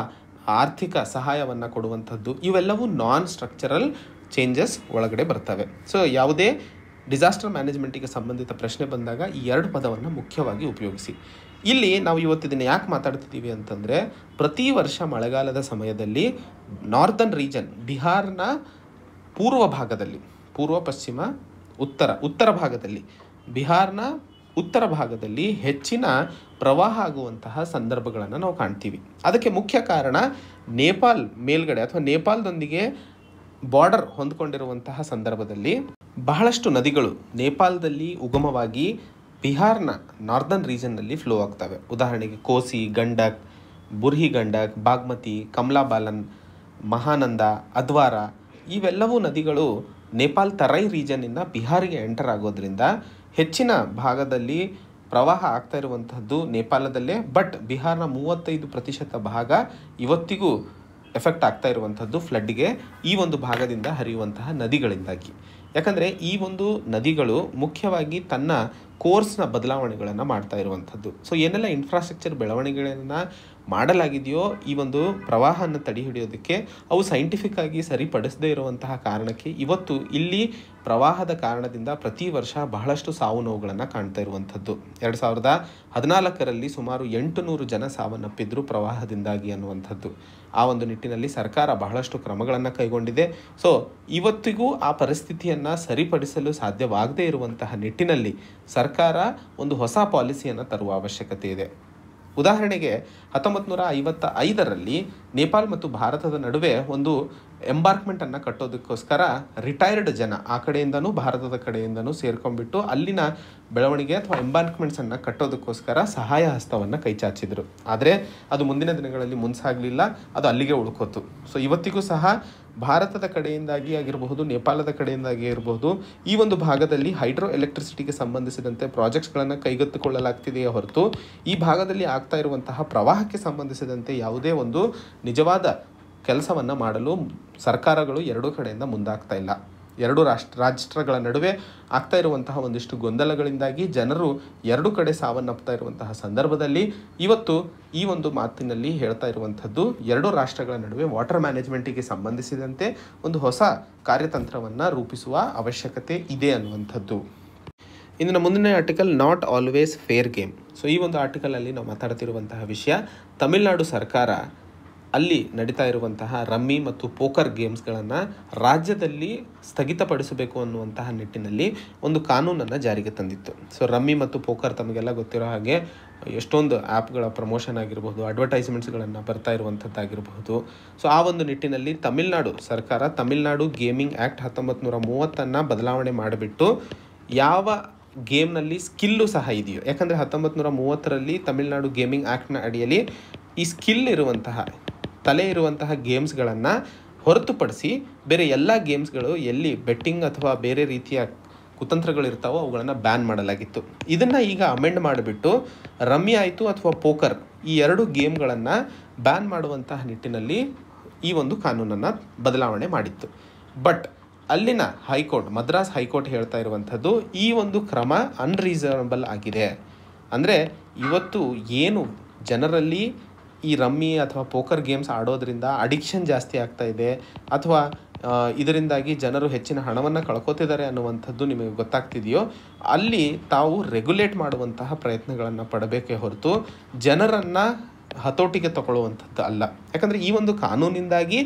ಆರ್ಥಿಕ ಸಹಾಯವನ್ನು ಕೊಡುವಂಥದ್ದು, ಇವೆಲ್ಲವೂ ನಾನ್ ಸ್ಟ್ರಕ್ಚರಲ್ ಚೇಂಜಸ್ ಒಳಗಡೆ ಬರ್ತವೆ. ಸೊ ಯಾವುದೇ ಡಿಸಾಸ್ಟರ್ ಮ್ಯಾನೇಜ್ಮೆಂಟಿಗೆ ಸಂಬಂಧಿತ ಪ್ರಶ್ನೆ ಬಂದಾಗ ಈ ಎರಡು ಪದವನ್ನು ಮುಖ್ಯವಾಗಿ ಉಪಯೋಗಿಸಿ. ಇಲ್ಲಿ ನಾವು ಇವತ್ತಿನ ಯಾಕೆ ಮಾತಾಡ್ತಿದ್ದೀವಿ ಅಂತಂದರೆ, ಪ್ರತಿ ವರ್ಷ ಮಳೆಗಾಲದ ಸಮಯದಲ್ಲಿ ನಾರ್ದನ್ ರೀಜನ್ ಬಿಹಾರ್ನ ಪೂರ್ವ ಭಾಗದಲ್ಲಿ, ಪೂರ್ವ, ಪಶ್ಚಿಮ, ಉತ್ತರ ಉತ್ತರ ಭಾಗದಲ್ಲಿ ಬಿಹಾರ್ನ ಉತ್ತರ ಭಾಗದಲ್ಲಿ ಹೆಚ್ಚಿನ ಪ್ರವಾಹ ಆಗುವಂತಹ ಸಂದರ್ಭಗಳನ್ನು ನಾವು ಕಾಣ್ತೀವಿ. ಅದಕ್ಕೆ ಮುಖ್ಯ ಕಾರಣ ನೇಪಾಲ್ ಮೇಲ್ಗಡೆ ಅಥವಾ ನೇಪಾಳದೊಂದಿಗೆ ಬಾರ್ಡರ್ ಹೊಂದ್ಕೊಂಡಿರುವಂತಹ ಸಂದರ್ಭದಲ್ಲಿ ಬಹಳಷ್ಟು ನದಿಗಳು ನೇಪಾಳದಲ್ಲಿ ಉಗಮವಾಗಿ ಬಿಹಾರ್ನ ನಾರ್ದನ್ ರೀಜನ್ನಲ್ಲಿ ಫ್ಲೋ ಆಗ್ತವೆ. ಉದಾಹರಣೆಗೆ ಕೋಸಿ, ಗಂಡಕ್, ಬುರ್ಹಿ ಗಂಡಕ್, ಬಾಗ್ಮತಿ, ಕಮಲಾಬಾಲನ್, ಮಹಾನಂದ, ಅದ್ವಾರ ಇವೆಲ್ಲವೂ ನದಿಗಳು ನೇಪಾಲ್ ತರೈ ರೀಜನ್ನಿಂದ ಬಿಹಾರಿಗೆ ಎಂಟರ್ ಆಗೋದ್ರಿಂದ ಹೆಚ್ಚಿನ ಭಾಗದಲ್ಲಿ ಪ್ರವಾಹ ಆಗ್ತಾ ಇರುವಂತಹದ್ದು ನೇಪಾಳದಲ್ಲೇ ಬಟ್ ಬಿಹಾರ್ನ ಮೂವತ್ತೈದು ಪ್ರತಿಶತ ಭಾಗ ಇವತ್ತಿಗೂ ಎಫೆಕ್ಟ್ ಆಗ್ತಾ ಇರುವಂಥದ್ದು ಫ್ಲಡ್ಗೆ ಈ ಒಂದು ಭಾಗದಿಂದ ಹರಿಯುವಂತಹ ನದಿಗಳಿಂದಾಗಿ. ಯಾಕಂದರೆ ಈ ಒಂದು ನದಿಗಳು ಮುಖ್ಯವಾಗಿ ತನ್ನ ಕೋರ್ಸ್ನ ಬದಲಾವಣೆಗಳನ್ನು ಮಾಡ್ತಾ ಇರುವಂಥದ್ದು. ಸೊ ಏನೆಲ್ಲ ಇನ್ಫ್ರಾಸ್ಟ್ರಕ್ಚರ್ ಬೆಳವಣಿಗೆಗಳನ್ನು ಮಾಡಲಾಗಿದೆಯೋ ಈ ಒಂದು ಪ್ರವಾಹನ ತಡೆ ಹಿಡಿಯೋದಕ್ಕೆ ಅವು ಸೈಂಟಿಫಿಕ್ ಆಗಿ ಸರಿಪಡಿಸದೇ ಇರುವಂತಹ ಕಾರಣಕ್ಕೆ ಇವತ್ತು ಇಲ್ಲಿ ಪ್ರವಾಹದ ಕಾರಣದಿಂದ ಪ್ರತಿ ವರ್ಷ ಬಹಳಷ್ಟು ಸಾವು ನೋವುಗಳನ್ನು ಕಾಣ್ತಾ ಇರುವಂಥದ್ದು. ಎರಡು ಸಾವಿರದ ಹದಿನಾಲ್ಕರಲ್ಲಿ ಸುಮಾರು ಎಂಟು ನೂರು ಜನ ಸಾವನ್ನಪ್ಪಿದ್ರು ಪ್ರವಾಹದಿಂದಾಗಿ ಅನ್ನುವಂಥದ್ದು. ಆ ಒಂದು ನಿಟ್ಟಿನಲ್ಲಿ ಸರ್ಕಾರ ಬಹಳಷ್ಟು ಕ್ರಮಗಳನ್ನು ಕೈಗೊಂಡಿದೆ. ಸೊ ಇವತ್ತಿಗೂ ಆ ಪರಿಸ್ಥಿತಿಯನ್ನು ಸರಿಪಡಿಸಲು ಸಾಧ್ಯವಾಗದೇ ಇರುವಂತಹ ನಿಟ್ಟಿನಲ್ಲಿ ಸರ್ಕಾರ ಒಂದು ಹೊಸ ಪಾಲಿಸಿಯನ್ನು ತರುವ ಅವಶ್ಯಕತೆ ಇದೆ. ಉದಾಹರಣೆಗೆ ಹತ್ತೊಂಬತ್ತು ನೂರ ಐವತ್ತ ಐದರಲ್ಲಿ ನೇಪಾಳ್ ಮತ್ತು ಭಾರತದ ನಡುವೆ ಒಂದು ಎಂಬಾರ್ಕ್ಮೆಂಟನ್ನು ಕಟ್ಟೋದಕ್ಕೋಸ್ಕರ ರಿಟೈರ್ಡ್ ಜನ ಆ ಕಡೆಯಿಂದನೂ, ಭಾರತದ ಕಡೆಯಿಂದನೂ ಸೇರ್ಕೊಂಡ್ಬಿಟ್ಟು ಅಲ್ಲಿನ ಬೆಳವಣಿಗೆ ಅಥವಾ ಎಂಬಾರ್ಕ್ಮೆಂಟ್ಸನ್ನು ಕಟ್ಟೋದಕ್ಕೋಸ್ಕರ ಸಹಾಯ ಹಸ್ತವನ್ನು ಕೈಚಾಚಿದ್ರು ಆದರೆ ಅದು ಮುಂದಿನ ದಿನಗಳಲ್ಲಿ ಮುನ್ಸಾಗ್ಲಿಲ್ಲ ಅದು ಅಲ್ಲಿಗೆ ಉಳ್ಕೋತು. ಸೊ ಇವತ್ತಿಗೂ ಸಹ ಭಾರತದ ಕಡೆಯಿಂದಾಗಿ ಆಗಿರಬಹುದು, ನೇಪಾಳದ ಕಡೆಯಿಂದಾಗಿ ಇರಬಹುದು ಈ ಒಂದು ಭಾಗದಲ್ಲಿ ಹೈಡ್ರೋ ಎಲೆಕ್ಟ್ರಿಸಿಟಿಗೆ ಸಂಬಂಧಿಸಿದಂತೆ ಪ್ರಾಜೆಕ್ಟ್ಸ್ಗಳನ್ನು ಕೈಗೆತ್ತಿಕೊಳ್ಳಲಾಗ್ತಿದೆಯೇ ಹೊರತು, ಈ ಭಾಗದಲ್ಲಿ ಆಗ್ತಾ ಇರುವಂತಹ ಪ್ರವಾಹಕ್ಕೆ ಸಂಬಂಧಿಸಿದಂತೆ ಯಾವುದೇ ಒಂದು ನಿಜವಾದ ಕೆಲಸವನ್ನು ಮಾಡಲು ಸರ್ಕಾರಗಳು ಎರಡೂ ಕಡೆಯಿಂದ ಮುಂದಾಗ್ತಾ ಇಲ್ಲ. ಎರಡು ರಾಷ್ಟ್ರ, ರಾಷ್ಟ್ರಗಳ ನಡುವೆ ಆಗ್ತಾ ಇರುವಂತಹ ಒಂದಿಷ್ಟು ಗೊಂದಲಗಳಿಂದಾಗಿ ಜನರು ಎರಡು ಕಡೆ ಸಾವನ್ನಪ್ತಾ ಇರುವಂತಹ ಸಂದರ್ಭದಲ್ಲಿ ಇವತ್ತು ಈ ಒಂದು ಮಾತಿನಲ್ಲಿ ಹೇಳ್ತಾ ಇರುವಂಥದ್ದು ಎರಡು ರಾಷ್ಟ್ರಗಳ ನಡುವೆ ವಾಟರ್ ಮ್ಯಾನೇಜ್ಮೆಂಟಿಗೆ ಸಂಬಂಧಿಸಿದಂತೆ ಒಂದು ಹೊಸ ಕಾರ್ಯತಂತ್ರವನ್ನು ರೂಪಿಸುವ ಅವಶ್ಯಕತೆ ಇದೆ ಅನ್ನುವಂಥದ್ದು. ನಮ್ಮ ಮುಂದಿನ article not always fair game so ಈ ಒಂದು ಆರ್ಟಿಕಲಲ್ಲಿ ನಾವು ಮಾತಾಡ್ತಿರುವಂತಹ ವಿಷಯ, ತಮಿಳುನಾಡು ಸರ್ಕಾರ ಅಲ್ಲಿ ನಡೀತಾ ಇರುವಂತಹ ರಮ್ಮಿ ಮತ್ತು ಪೋಕರ್ ಗೇಮ್ಸ್ಗಳನ್ನು ರಾಜ್ಯದಲ್ಲಿ ಸ್ಥಗಿತಪಡಿಸಬೇಕು ಅನ್ನುವಂತಹ ನಿಟ್ಟಿನಲ್ಲಿ ಒಂದು ಕಾನೂನನ್ನು ಜಾರಿಗೆ ತಂದಿತ್ತು. ಸೊ, ರಮ್ಮಿ ಮತ್ತು ಪೋಕರ್ ತಮಗೆಲ್ಲ ಗೊತ್ತಿರೋ ಹಾಗೆ ಎಷ್ಟೊಂದು ಆ್ಯಪ್ಗಳ ಪ್ರಮೋಷನ್ ಆಗಿರಬಹುದು, ಅಡ್ವರ್ಟೈಸ್ಮೆಂಟ್ಸ್ಗಳನ್ನು ಬರ್ತಾ ಇರುವಂಥದ್ದಾಗಿರಬಹುದು. ಸೊ, ಆ ಒಂದು ನಿಟ್ಟಿನಲ್ಲಿ ತಮಿಳುನಾಡು ಸರ್ಕಾರ ತಮಿಳುನಾಡು ಗೇಮಿಂಗ್ ಆ್ಯಕ್ಟ್ ಹತ್ತೊಂಬತ್ತು ನೂರ ಮೂವತ್ತನ್ನು ಬದಲಾವಣೆ ಮಾಡಿಬಿಟ್ಟು ಯಾವ ಗೇಮ್ನಲ್ಲಿ ಸ್ಕಿಲ್ಲು ಸಹ ಇದೆಯೋ, ಯಾಕಂದರೆ ಹತ್ತೊಂಬತ್ತು ನೂರ ಮೂವತ್ತರಲ್ಲಿ ತಮಿಳುನಾಡು ಗೇಮಿಂಗ್ ಆ್ಯಕ್ಟ್ನ ಅಡಿಯಲ್ಲಿ ಈ ಸ್ಕಿಲ್ ಇರುವಂತಹ ತಲೆ ಇರುವಂತಹ ಗೇಮ್ಸ್ಗಳನ್ನು ಹೊರತುಪಡಿಸಿ ಬೇರೆ ಎಲ್ಲ ಗೇಮ್ಸ್ಗಳು ಎಲ್ಲಿ ಬೆಟ್ಟಿಂಗ್ ಅಥವಾ ಬೇರೆ ರೀತಿಯ ಕುತಂತ್ರಗಳು ಇರ್ತಾವೋ ಅವುಗಳನ್ನು ಬ್ಯಾನ್ ಮಾಡಲಾಗಿತ್ತು. ಇದನ್ನು ಈಗ ಅಮೆಂಡ್ ಮಾಡಿಬಿಟ್ಟು ರಮ್ಮಿ ಆಯಿತು ಅಥವಾ ಪೋಕರ್ ಈ ಎರಡು ಗೇಮ್ಗಳನ್ನು ಬ್ಯಾನ್ ಮಾಡುವಂತಹ ನಿಟ್ಟಿನಲ್ಲಿ ಈ ಒಂದು ಕಾನೂನನ್ನು ಬದಲಾವಣೆ ಮಾಡಿತ್ತು. ಬಟ್ ಅಲ್ಲಿನ ಹೈಕೋರ್ಟ್, ಮದ್ರಾಸ್ ಹೈಕೋರ್ಟ್ ಹೇಳ್ತಾ ಇರುವಂಥದ್ದು ಈ ಒಂದು ಕ್ರಮ ಅನ್ರೀಸನಬಲ್ ಆಗಿದೆ. ಅಂದರೆ ಇವತ್ತು ಏನು ಜನರಲ್ಲಿ ಈ ರಮ್ಮಿ ಅಥವಾ ಪೋಕರ್ ಗೇಮ್ಸ್ ಆಡೋದ್ರಿಂದ ಅಡಿಕ್ಷನ್ ಜಾಸ್ತಿ ಆಗ್ತಾ ಇದೆ. ಅಥವಾ ಇದರಿಂದಾಗಿ ಜನರು ಹೆಚ್ಚಿನ ಹಣವನ್ನು ಕಳ್ಕೊತಿದ್ದಾರೆ ಅನ್ನುವಂಥದ್ದು ನಿಮಗೆ ಗೊತ್ತಾಗ್ತಿದೆಯೋ, ಅಲ್ಲಿ ತಾವು ರೆಗ್ಯುಲೇಟ್ ಮಾಡುವಂತಹ ಪ್ರಯತ್ನಗಳನ್ನು ಪಡಬೇಕೇ ಹೊರತು ಜನರನ್ನು ಹತೋಟಿಗೆ ತಗೊಳ್ಳುವಂಥದ್ದು ಅಲ್ಲ. ಯಾಕಂದರೆ ಈ ಒಂದು ಕಾನೂನಿಂದಾಗಿ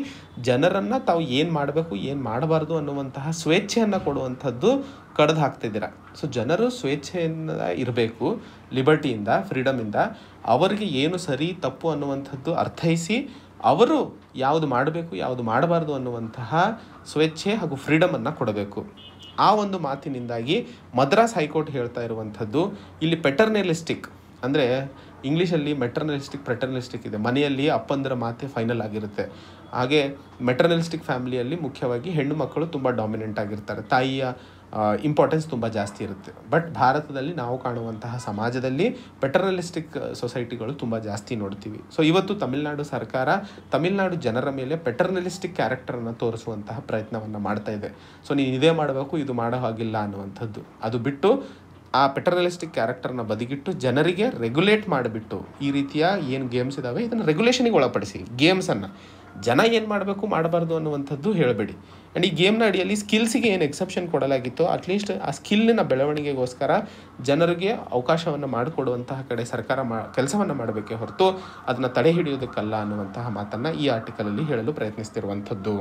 ಜನರನ್ನು ತಾವು ಏನು ಮಾಡಬೇಕು, ಏನು ಮಾಡಬಾರ್ದು ಅನ್ನುವಂತಹ ಸ್ವೇಚ್ಛೆಯನ್ನು ಕೊಡುವಂಥದ್ದು ಕಡ್ದು ಹಾಕ್ತಿದ್ದೀರ ಸೊ ಜನರು ಸ್ವೇಚ್ಛೆಯಿಂದ ಇರಬೇಕು, ಲಿಬರ್ಟಿಯಿಂದ ಫ್ರೀಡಮಿಂದ ಅವರಿಗೆ ಏನು ಸರಿ, ತಪ್ಪು ಅನ್ನುವಂಥದ್ದು ಅರ್ಥೈಸಿ ಅವರು ಯಾವುದು ಮಾಡಬೇಕು, ಯಾವುದು ಮಾಡಬಾರ್ದು ಅನ್ನುವಂತಹ ಸ್ವೇಚ್ಛೆ ಹಾಗೂ ಫ್ರೀಡಮನ್ನು ಕೊಡಬೇಕು. ಆ ಒಂದು ಮಾತಿನಿಂದಾಗಿ ಮದ್ರಾಸ್ ಹೈಕೋರ್ಟ್ ಹೇಳ್ತಾ ಇರುವಂಥದ್ದು ಇಲ್ಲಿ ಪೆಟರ್ನಲಿಸ್ಟಿಕ್ ಅಂದರೆ ಇಂಗ್ಲೀಷಲ್ಲಿ ಮೆಟರ್ನಲಿಸ್ಟಿಕ್ ಪ್ರೆಟರ್ನಲಿಸ್ಟಿಕ್ ಇದೆ. ಮನೆಯಲ್ಲಿ ಅಪ್ಪಂದರ ಮಾತೆ ಫೈನಲ್ ಆಗಿರುತ್ತೆ. ಹಾಗೆ ಮೆಟರ್ನಲಿಸ್ಟಿಕ್ ಫ್ಯಾಮಿಲಿಯಲ್ಲಿ ಮುಖ್ಯವಾಗಿ ಹೆಣ್ಣು ಮಕ್ಕಳು ತುಂಬ ಡಾಮಿನೆಂಟ್ ಆಗಿರ್ತಾರೆ. ತಾಯಿಯ ಇಂಪಾರ್ಟೆನ್ಸ್ ತುಂಬ ಜಾಸ್ತಿ ಇರುತ್ತೆ. ಬಟ್ ಭಾರತದಲ್ಲಿ ನಾವು ಕಾಣುವಂತಹ ಸಮಾಜದಲ್ಲಿ ಪೆಟ್ರಲಿಸ್ಟಿಕ್ ಸೊಸೈಟಿಗಳು ತುಂಬ ಜಾಸ್ತಿ ನೋಡ್ತೀವಿ. ಸೊ ಇವತ್ತು ತಮಿಳುನಾಡು ಸರ್ಕಾರ ತಮಿಳುನಾಡು ಜನರ ಮೇಲೆ ಪೆಟರ್ನಲಿಸ್ಟಿಕ್ ಕ್ಯಾರೆಕ್ಟರನ್ನು ತೋರಿಸುವಂತಹ ಪ್ರಯತ್ನವನ್ನು ಮಾಡ್ತಾ ಇದೆ. ಸೊ ನೀನು ಇದೇ ಮಾಡಬೇಕು, ಇದು ಮಾಡೋ ಹಾಗಿಲ್ಲ ಅನ್ನುವಂಥದ್ದು. ಅದು ಬಿಟ್ಟು ಆ ಪೆಟ್ರಲಿಸ್ಟಿಕ್ ಕ್ಯಾರೆಕ್ಟರ್ನ ಬದಿಗಿಟ್ಟು ಜನರಿಗೆ ರೆಗ್ಯುಲೇಟ್ ಮಾಡಿಬಿಟ್ಟು ಈ ರೀತಿಯ ಏನು ಗೇಮ್ಸ್ ಇದ್ದಾವೆ ಇದನ್ನು ರೆಗ್ಯುಲೇಷನಿಗೆ ಒಳಪಡಿಸಿ ಗೇಮ್ಸನ್ನು ಜನ ಏನು ಮಾಡಬೇಕು ಮಾಡಬಾರ್ದು ಅನ್ನುವಂಥದ್ದು ಹೇಳಬೇಡಿ. ಆ್ಯಂಡ್ ಈ ಗೇಮ್ನ ಅಡಿಯಲ್ಲಿ ಸ್ಕಿಲ್ಸಿಗೆ ಏನು ಎಕ್ಸೆಪ್ಷನ್ ಕೊಡಲಾಗಿತ್ತು ಅಟ್ಲೀಸ್ಟ್ ಆ ಸ್ಕಿಲ್ನ ಬೆಳವಣಿಗೆಗೋಸ್ಕರ ಜನರಿಗೆ ಅವಕಾಶವನ್ನು ಮಾಡಿಕೊಡುವಂತಹ ಕಡೆ ಸರ್ಕಾರ ಮಾ, ಕೆಲಸವನ್ನು ಮಾಡಬೇಕೇ ಹೊರತು ಅದನ್ನು ತಡೆ ಹಿಡಿಯೋದಕ್ಕಲ್ಲ ಅನ್ನುವಂತಹ ಮಾತನ್ನು ಈ ಆರ್ಟಿಕಲಲ್ಲಿ ಹೇಳಲು ಪ್ರಯತ್ನಿಸ್ತಿರುವಂಥದ್ದು.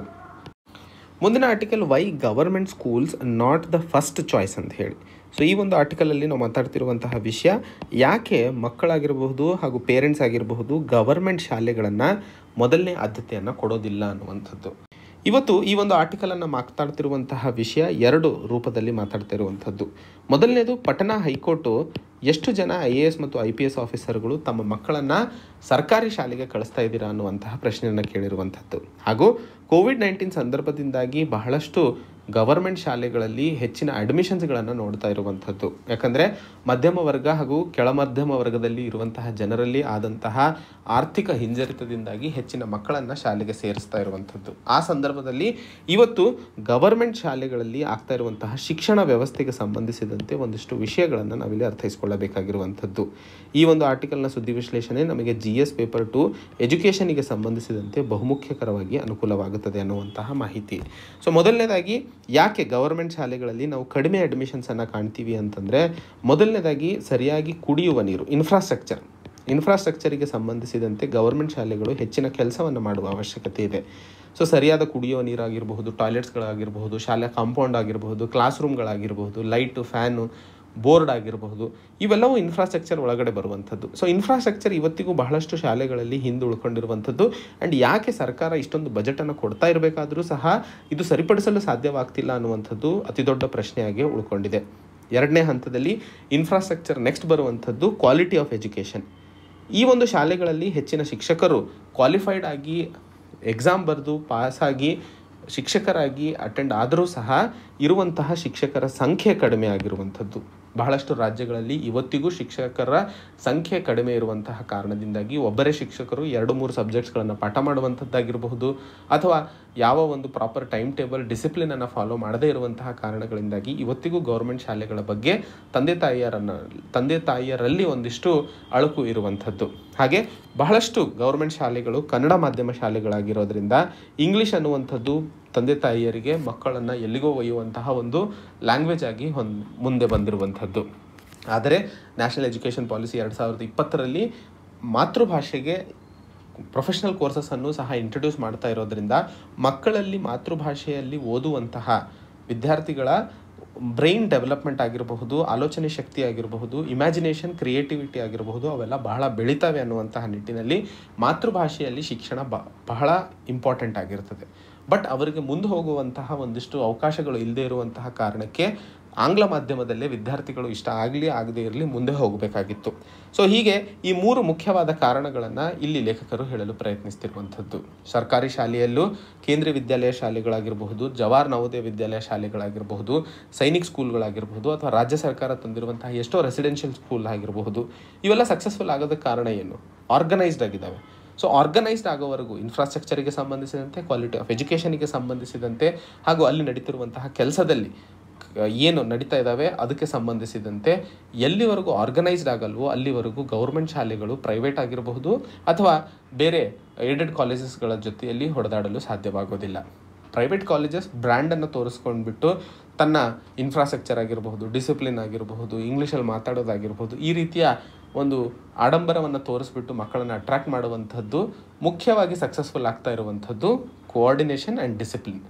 ಮುಂದಿನ article why government schools not the first choice ಅಂತ ಹೇಳಿ. ಸೊ ಈ ಒಂದು ಆರ್ಟಿಕಲಲ್ಲಿ ನಾವು ಮಾತಾಡ್ತಿರುವಂತಹ ವಿಷಯ, ಯಾಕೆ ಮಕ್ಕಳಾಗಿರಬಹುದು ಹಾಗೂ ಪೇರೆಂಟ್ಸ್ ಆಗಿರಬಹುದು ಗವರ್ಮೆಂಟ್ ಶಾಲೆಗಳನ್ನು ಮೊದಲನೇ ಆದ್ಯತೆಯನ್ನು ಕೊಡೋದಿಲ್ಲ ಅನ್ನುವಂಥದ್ದು. ಇವತ್ತು ಈ ಒಂದು ಆರ್ಟಿಕಲನ್ನು ಮಾತಾಡ್ತಿರುವಂತಹ ವಿಷಯ ಎರಡು ರೂಪದಲ್ಲಿ ಮಾತಾಡ್ತಾ ಇರುವಂಥದ್ದು ಮೊದಲನೇದು, ಪಟನಾ ಹೈಕೋರ್ಟು ಎಷ್ಟು ಜನ ಐ ಎ ಎಸ್ ಮತ್ತು ಐ ಪಿ ಎಸ್ ಆಫೀಸರ್ಗಳು ತಮ್ಮ ಮಕ್ಕಳನ್ನು ಸರ್ಕಾರಿ ಶಾಲೆಗೆ ಕಳಿಸ್ತಾ ಇದ್ದೀರಾ ಅನ್ನುವಂತಹ ಪ್ರಶ್ನೆಯನ್ನು ಕೇಳಿರುವಂಥದ್ದು. ಹಾಗೂ ಕೋವಿಡ್ ನೈನ್ಟೀನ್ ಸಂದರ್ಭದಿಂದಾಗಿ ಬಹಳಷ್ಟು ಗವರ್ಮೆಂಟ್ ಶಾಲೆಗಳಲ್ಲಿ ಹೆಚ್ಚಿನ ಅಡ್ಮಿಷನ್ಸ್ಗಳನ್ನು ನೋಡ್ತಾ ಇರುವಂಥದ್ದು. ಯಾಕಂದರೆ ಮಧ್ಯಮ ವರ್ಗ ಹಾಗೂ ಕೆಳಮಧ್ಯಮ ವರ್ಗದಲ್ಲಿ ಇರುವಂತಹ ಜನರಲ್ಲಿ ಆದಂತಹ ಆರ್ಥಿಕ ಹಿಂಜರಿತದಿಂದಾಗಿ ಹೆಚ್ಚಿನ ಮಕ್ಕಳನ್ನು ಶಾಲೆಗೆ ಸೇರಿಸ್ತಾ ಇರುವಂಥದ್ದು. ಆ ಸಂದರ್ಭದಲ್ಲಿ ಇವತ್ತು ಗವರ್ಮೆಂಟ್ ಶಾಲೆಗಳಲ್ಲಿ ಆಗ್ತಾ ಇರುವಂತಹ ಶಿಕ್ಷಣ ವ್ಯವಸ್ಥೆಗೆ ಸಂಬಂಧಿಸಿದಂತೆ ಒಂದಿಷ್ಟು ವಿಷಯಗಳನ್ನು ನಾವಿಲ್ಲಿ ಅರ್ಥೈಸ್ಕೊಳ್ಳಬೇಕಾಗಿರುವಂಥದ್ದು. ಈ ಒಂದು ಆರ್ಟಿಕಲ್ನ ಸುದ್ದಿ ವಿಶ್ಲೇಷಣೆ ನಮಗೆ ಜಿ ಎಸ್ ಪೇಪರ್ ಟು ಎಜುಕೇಷನಿಗೆ ಸಂಬಂಧಿಸಿದಂತೆ ಬಹುಮುಖ್ಯಕರವಾಗಿ ಅನುಕೂಲವಾಗುತ್ತದೆ ಅನ್ನುವಂತಹ ಮಾಹಿತಿ. ಸೊ, ಮೊದಲನೇದಾಗಿ ಯಾಕೆ ಗೌರ್ಮೆಂಟ್ ಶಾಲೆಗಳಲ್ಲಿ ನಾವು ಕಡಿಮೆ ಅಡ್ಮಿಷನ್ಸನ್ನು ಕಾಣ್ತೀವಿ ಅಂತಂದರೆ ಮೊದಲನೇದಾಗಿ ಸರಿಯಾಗಿ ಕುಡಿಯುವ ನೀರು ಇನ್ಫ್ರಾಸ್ಟ್ರಕ್ಚರ್ ಇನ್ಫ್ರಾಸ್ಟ್ರಕ್ಚರಿಗೆ ಸಂಬಂಧಿಸಿದಂತೆ ಗೌರ್ಮೆಂಟ್ ಶಾಲೆಗಳು ಹೆಚ್ಚಿನ ಕೆಲಸವನ್ನು ಮಾಡುವ ಅವಶ್ಯಕತೆ ಇದೆ. ಸೊ ಸರಿಯಾದ ಕುಡಿಯುವ ನೀರಾಗಿರಬಹುದು ಟಾಯ್ಲೆಟ್ಸ್ಗಳಾಗಿರಬಹುದು ಶಾಲೆ ಕಾಂಪೌಂಡ್ ಆಗಿರಬಹುದು ಕ್ಲಾಸ್ ರೂಮ್ಗಳಾಗಿರಬಹುದು ಲೈಟು ಫ್ಯಾನು ಬೋರ್ಡ್ ಆಗಿರಬಹುದು. ಇವೆಲ್ಲವೂ ಇನ್ಫ್ರಾಸ್ಟ್ರಕ್ಚರ್ ಒಳಗಡೆ ಬರುವಂಥದ್ದು. ಸೊ ಇನ್ಫ್ರಾಸ್ಟ್ರಕ್ಚರ್ ಇವತ್ತಿಗೂ ಬಹಳಷ್ಟು ಶಾಲೆಗಳಲ್ಲಿ ಹಿಂದೆ ಉಳ್ಕೊಂಡಿರುವಂಥದ್ದು ಆ್ಯಂಡ್ ಯಾಕೆ ಸರ್ಕಾರ ಇಷ್ಟೊಂದು ಬಜೆಟನ್ನು ಕೊಡ್ತಾ ಇರಬೇಕಾದರೂ ಸಹ ಇದು ಸರಿಪಡಿಸಲು ಸಾಧ್ಯವಾಗ್ತಿಲ್ಲ ಅನ್ನುವಂಥದ್ದು ಅತಿ ದೊಡ್ಡ ಪ್ರಶ್ನೆಯಾಗಿ ಉಳ್ಕೊಂಡಿದೆ. ಎರಡನೇ ಹಂತದಲ್ಲಿ ಇನ್ಫ್ರಾಸ್ಟ್ರಕ್ಚರ್ ನೆಕ್ಸ್ಟ್ ಬರುವಂಥದ್ದು ಕ್ವಾಲಿಟಿ ಆಫ್ ಎಜುಕೇಷನ್ ಈ ಒಂದು ಶಾಲೆಗಳಲ್ಲಿ ಹೆಚ್ಚಿನ ಶಿಕ್ಷಕರು ಕ್ವಾಲಿಫೈಡ್ ಆಗಿ ಎಕ್ಸಾಮ್ ಬರೆದು ಪಾಸಾಗಿ ಶಿಕ್ಷಕರಾಗಿ ಅಟೆಂಡ್ ಆದರೂ ಸಹ ಇರುವಂತಹ ಶಿಕ್ಷಕರ ಸಂಖ್ಯೆ ಕಡಿಮೆ ಆಗಿರುವಂಥದ್ದು. ಬಹಳಷ್ಟು ರಾಜ್ಯಗಳಲ್ಲಿ ಇವತ್ತಿಗೂ ಶಿಕ್ಷಕರ ಸಂಖ್ಯೆ ಕಡಿಮೆ ಇರುವಂತಹ ಕಾರಣದಿಂದಾಗಿ ಒಬ್ಬರೇ ಶಿಕ್ಷಕರು ಎರಡು ಮೂರು ಸಬ್ಜೆಕ್ಟ್ಸ್ಗಳನ್ನು ಪಾಠ ಮಾಡುವಂಥದ್ದಾಗಿರಬಹುದು ಅಥವಾ ಯಾವ ಒಂದು ಪ್ರಾಪರ್ ಟೈಮ್ ಟೇಬಲ್ ಡಿಸಿಪ್ಲಿನನ್ನು ಫಾಲೋ ಮಾಡದೇ ಇರುವಂತಹ ಕಾರಣಗಳಿಂದಾಗಿ ಇವತ್ತಿಗೂ ಗೌರ್ಮೆಂಟ್ ಶಾಲೆಗಳ ಬಗ್ಗೆ ತಂದೆ ತಾಯಿಯರನ್ನು, ತಂದೆ ತಾಯಿಯರಲ್ಲಿ ಒಂದಿಷ್ಟು ಅಳುಕು ಇರುವಂಥದ್ದು. ಹಾಗೆ ಬಹಳಷ್ಟು ಗೌರ್ಮೆಂಟ್ ಶಾಲೆಗಳು ಕನ್ನಡ ಮಾಧ್ಯಮ ಶಾಲೆಗಳಾಗಿರೋದ್ರಿಂದ ಇಂಗ್ಲೀಷ್ ಅನ್ನುವಂಥದ್ದು ತಂದೆ ತಾಯಿಯರಿಗೆ ಮಕ್ಕಳನ್ನು ಎಲ್ಲಿಗೋ ಒಯ್ಯುವಂತಹ ಒಂದು ಲ್ಯಾಂಗ್ವೇಜ್ ಆಗಿ ಹೊಂದ್ ಮುಂದೆ ಬಂದಿರುವಂಥದ್ದು. ಆದರೆ ನ್ಯಾಷನಲ್ ಎಜುಕೇಷನ್ ಪಾಲಿಸಿ ಎರಡು ಸಾವಿರದ ಇಪ್ಪತ್ತರಲ್ಲಿ ಮಾತೃಭಾಷೆಗೆ ಪ್ರೊಫೆಷ್ನಲ್ ಕೋರ್ಸಸನ್ನು ಸಹ ಇಂಟ್ರೊಡ್ಯೂಸ್ ಮಾಡ್ತಾ ಇರೋದ್ರಿಂದ ಮಕ್ಕಳಲ್ಲಿ ಮಾತೃಭಾಷೆಯಲ್ಲಿ ಓದುವಂತಹ ವಿದ್ಯಾರ್ಥಿಗಳ ಬ್ರೈನ್ ಡೆವಲಪ್ಮೆಂಟ್ ಆಗಿರಬಹುದು, ಆಲೋಚನೆ ಶಕ್ತಿ ಆಗಿರಬಹುದು ಇಮ್ಯಾಜಿನೇಷನ್ ಕ್ರಿಯೇಟಿವಿಟಿ ಆಗಿರಬಹುದು, ಅವೆಲ್ಲ ಬಹಳ ಬೆಳೀತಾವೆ ಅನ್ನುವಂತಹ ನಿಟ್ಟಿನಲ್ಲಿ ಮಾತೃಭಾಷೆಯಲ್ಲಿ ಶಿಕ್ಷಣ ಬಹಳ ಇಂಪಾರ್ಟೆಂಟ್ ಆಗಿರ್ತದೆ. ಬಟ್ ಅವರಿಗೆ ಮುಂದೆ ಹೋಗುವಂತಹ ಒಂದಿಷ್ಟು ಅವಕಾಶಗಳು ಇಲ್ಲದೆ ಇರುವಂತಹ ಕಾರಣಕ್ಕೆ ಆಂಗ್ಲ ಮಾಧ್ಯಮದಲ್ಲೇ ವಿದ್ಯಾರ್ಥಿಗಳು ಇಷ್ಟ ಆಗಲಿ ಆಗದೇ ಇರಲಿ ಮುಂದೆ ಹೋಗಬೇಕಾಗಿತ್ತು. ಸೊ ಹೀಗೆ ಈ ಮೂರು ಮುಖ್ಯವಾದ ಕಾರಣಗಳನ್ನು ಇಲ್ಲಿ ಲೇಖಕರು ಹೇಳಲು ಪ್ರಯತ್ನಿಸ್ತಿರುವಂಥದ್ದು. ಸರ್ಕಾರಿ ಶಾಲೆಯಲ್ಲೂ ಕೇಂದ್ರೀಯ ವಿದ್ಯಾಲಯ ಶಾಲೆಗಳಾಗಿರಬಹುದು, ಜವಾಹರ್ ನವೋದಯ ವಿದ್ಯಾಲಯ ಶಾಲೆಗಳಾಗಿರಬಹುದು, ಸೈನಿಕ್ ಸ್ಕೂಲ್ಗಳಾಗಿರಬಹುದು ಅಥವಾ ರಾಜ್ಯ ಸರ್ಕಾರ ತಂದಿರುವಂತಹ ಎಷ್ಟೋ ರೆಸಿಡೆನ್ಷಿಯಲ್ ಸ್ಕೂಲ್ ಆಗಿರಬಹುದು, ಇವೆಲ್ಲ ಸಕ್ಸಸ್ಫುಲ್ ಆಗೋದಕ್ಕೆ ಕಾರಣ ಏನು? ಆರ್ಗನೈಸ್ಡ್ ಆಗಿದ್ದಾವೆ. ಸೊ ಆರ್ಗನೈಸ್ಡ್ ಆಗೋವರೆಗೂ ಇನ್ಫ್ರಾಸ್ಟ್ರಕ್ಚರಿಗೆ ಸಂಬಂಧಿಸಿದಂತೆ ಕ್ವಾಲಿಟಿ ಆಫ್ ಎಜುಕೇಷನಿಗೆ ಸಂಬಂಧಿಸಿದಂತೆ ಹಾಗೂ ಅಲ್ಲಿ ನಡೀತಿರುವಂತಹ ಕೆಲಸದಲ್ಲಿ ಏನು ನಡೀತಾ ಇದ್ದಾವೆ ಅದಕ್ಕೆ ಸಂಬಂಧಿಸಿದಂತೆ ಎಲ್ಲಿವರೆಗೂ ಆರ್ಗನೈಸ್ಡ್ ಆಗಲ್ವೋ ಅಲ್ಲಿವರೆಗೂ ಗೌರ್ಮೆಂಟ್ ಶಾಲೆಗಳು ಪ್ರೈವೇಟ್ ಆಗಿರಬಹುದು ಅಥವಾ ಬೇರೆ ಏಡೆಡ್ ಕಾಲೇಜಸ್ಗಳ ಜೊತೆಯಲ್ಲಿ ಹೊಡೆದಾಡಲು ಸಾಧ್ಯವಾಗೋದಿಲ್ಲ. ಪ್ರೈವೇಟ್ ಕಾಲೇಜಸ್ ಬ್ರ್ಯಾಂಡನ್ನು ತೋರಿಸ್ಕೊಂಡ್ಬಿಟ್ಟು ತನ್ನ ಇನ್ಫ್ರಾಸ್ಟ್ರಕ್ಚರ್ ಆಗಿರಬಹುದು ಡಿಸಿಪ್ಲಿನ್ ಆಗಿರಬಹುದು ಇಂಗ್ಲೀಷಲ್ಲಿ ಮಾತಾಡೋದಾಗಿರ್ಬೋದು ಈ ರೀತಿಯ ಒಂದು ಆಡಂಬರವನ್ನು ತೋರಿಸ್ಬಿಟ್ಟು ಮಕ್ಕಳನ್ನು ಅಟ್ರ್ಯಾಕ್ಟ್ ಮಾಡುವಂಥದ್ದು, ಮುಖ್ಯವಾಗಿ ಸಕ್ಸಸ್ಫುಲ್ ಆಗ್ತಾ ಇರುವಂಥದ್ದು ಕೋಆರ್ಡಿನೇಷನ್ ಆ್ಯಂಡ್ ಡಿಸಿಪ್ಲಿನ್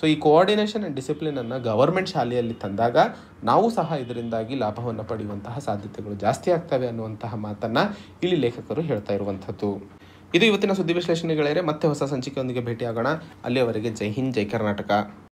ಸೊ ಈ ಕೋಆರ್ಡಿನೇಷನ್ ಆ್ಯಂಡ್ ಡಿಸಿಪ್ಲಿನನ್ನು ಗವರ್ಮೆಂಟ್ ಶಾಲೆಯಲ್ಲಿ ತಂದಾಗ ನಾವು ಸಹ ಇದರಿಂದಾಗಿ ಲಾಭವನ್ನು ಪಡೆಯುವಂತಹ ಸಾಧ್ಯತೆಗಳು ಜಾಸ್ತಿ ಆಗ್ತವೆ ಅನ್ನುವಂತಹ ಮಾತನ್ನು ಇಲ್ಲಿ ಲೇಖಕರು ಹೇಳ್ತಾ ಇರುವಂಥದ್ದು. ಇದು ಇವತ್ತಿನ ಸುದ್ದಿ ವಿಶ್ಲೇಷಣೆಗಳೇ ಮತ್ತೆ ಹೊಸ ಸಂಚಿಕೆಯೊಂದಿಗೆ ಭೇಟಿಯಾಗೋಣ. ಅಲ್ಲಿಯವರೆಗೆ ಜೈ ಹಿಂದ್, ಜೈ ಕರ್ನಾಟಕ.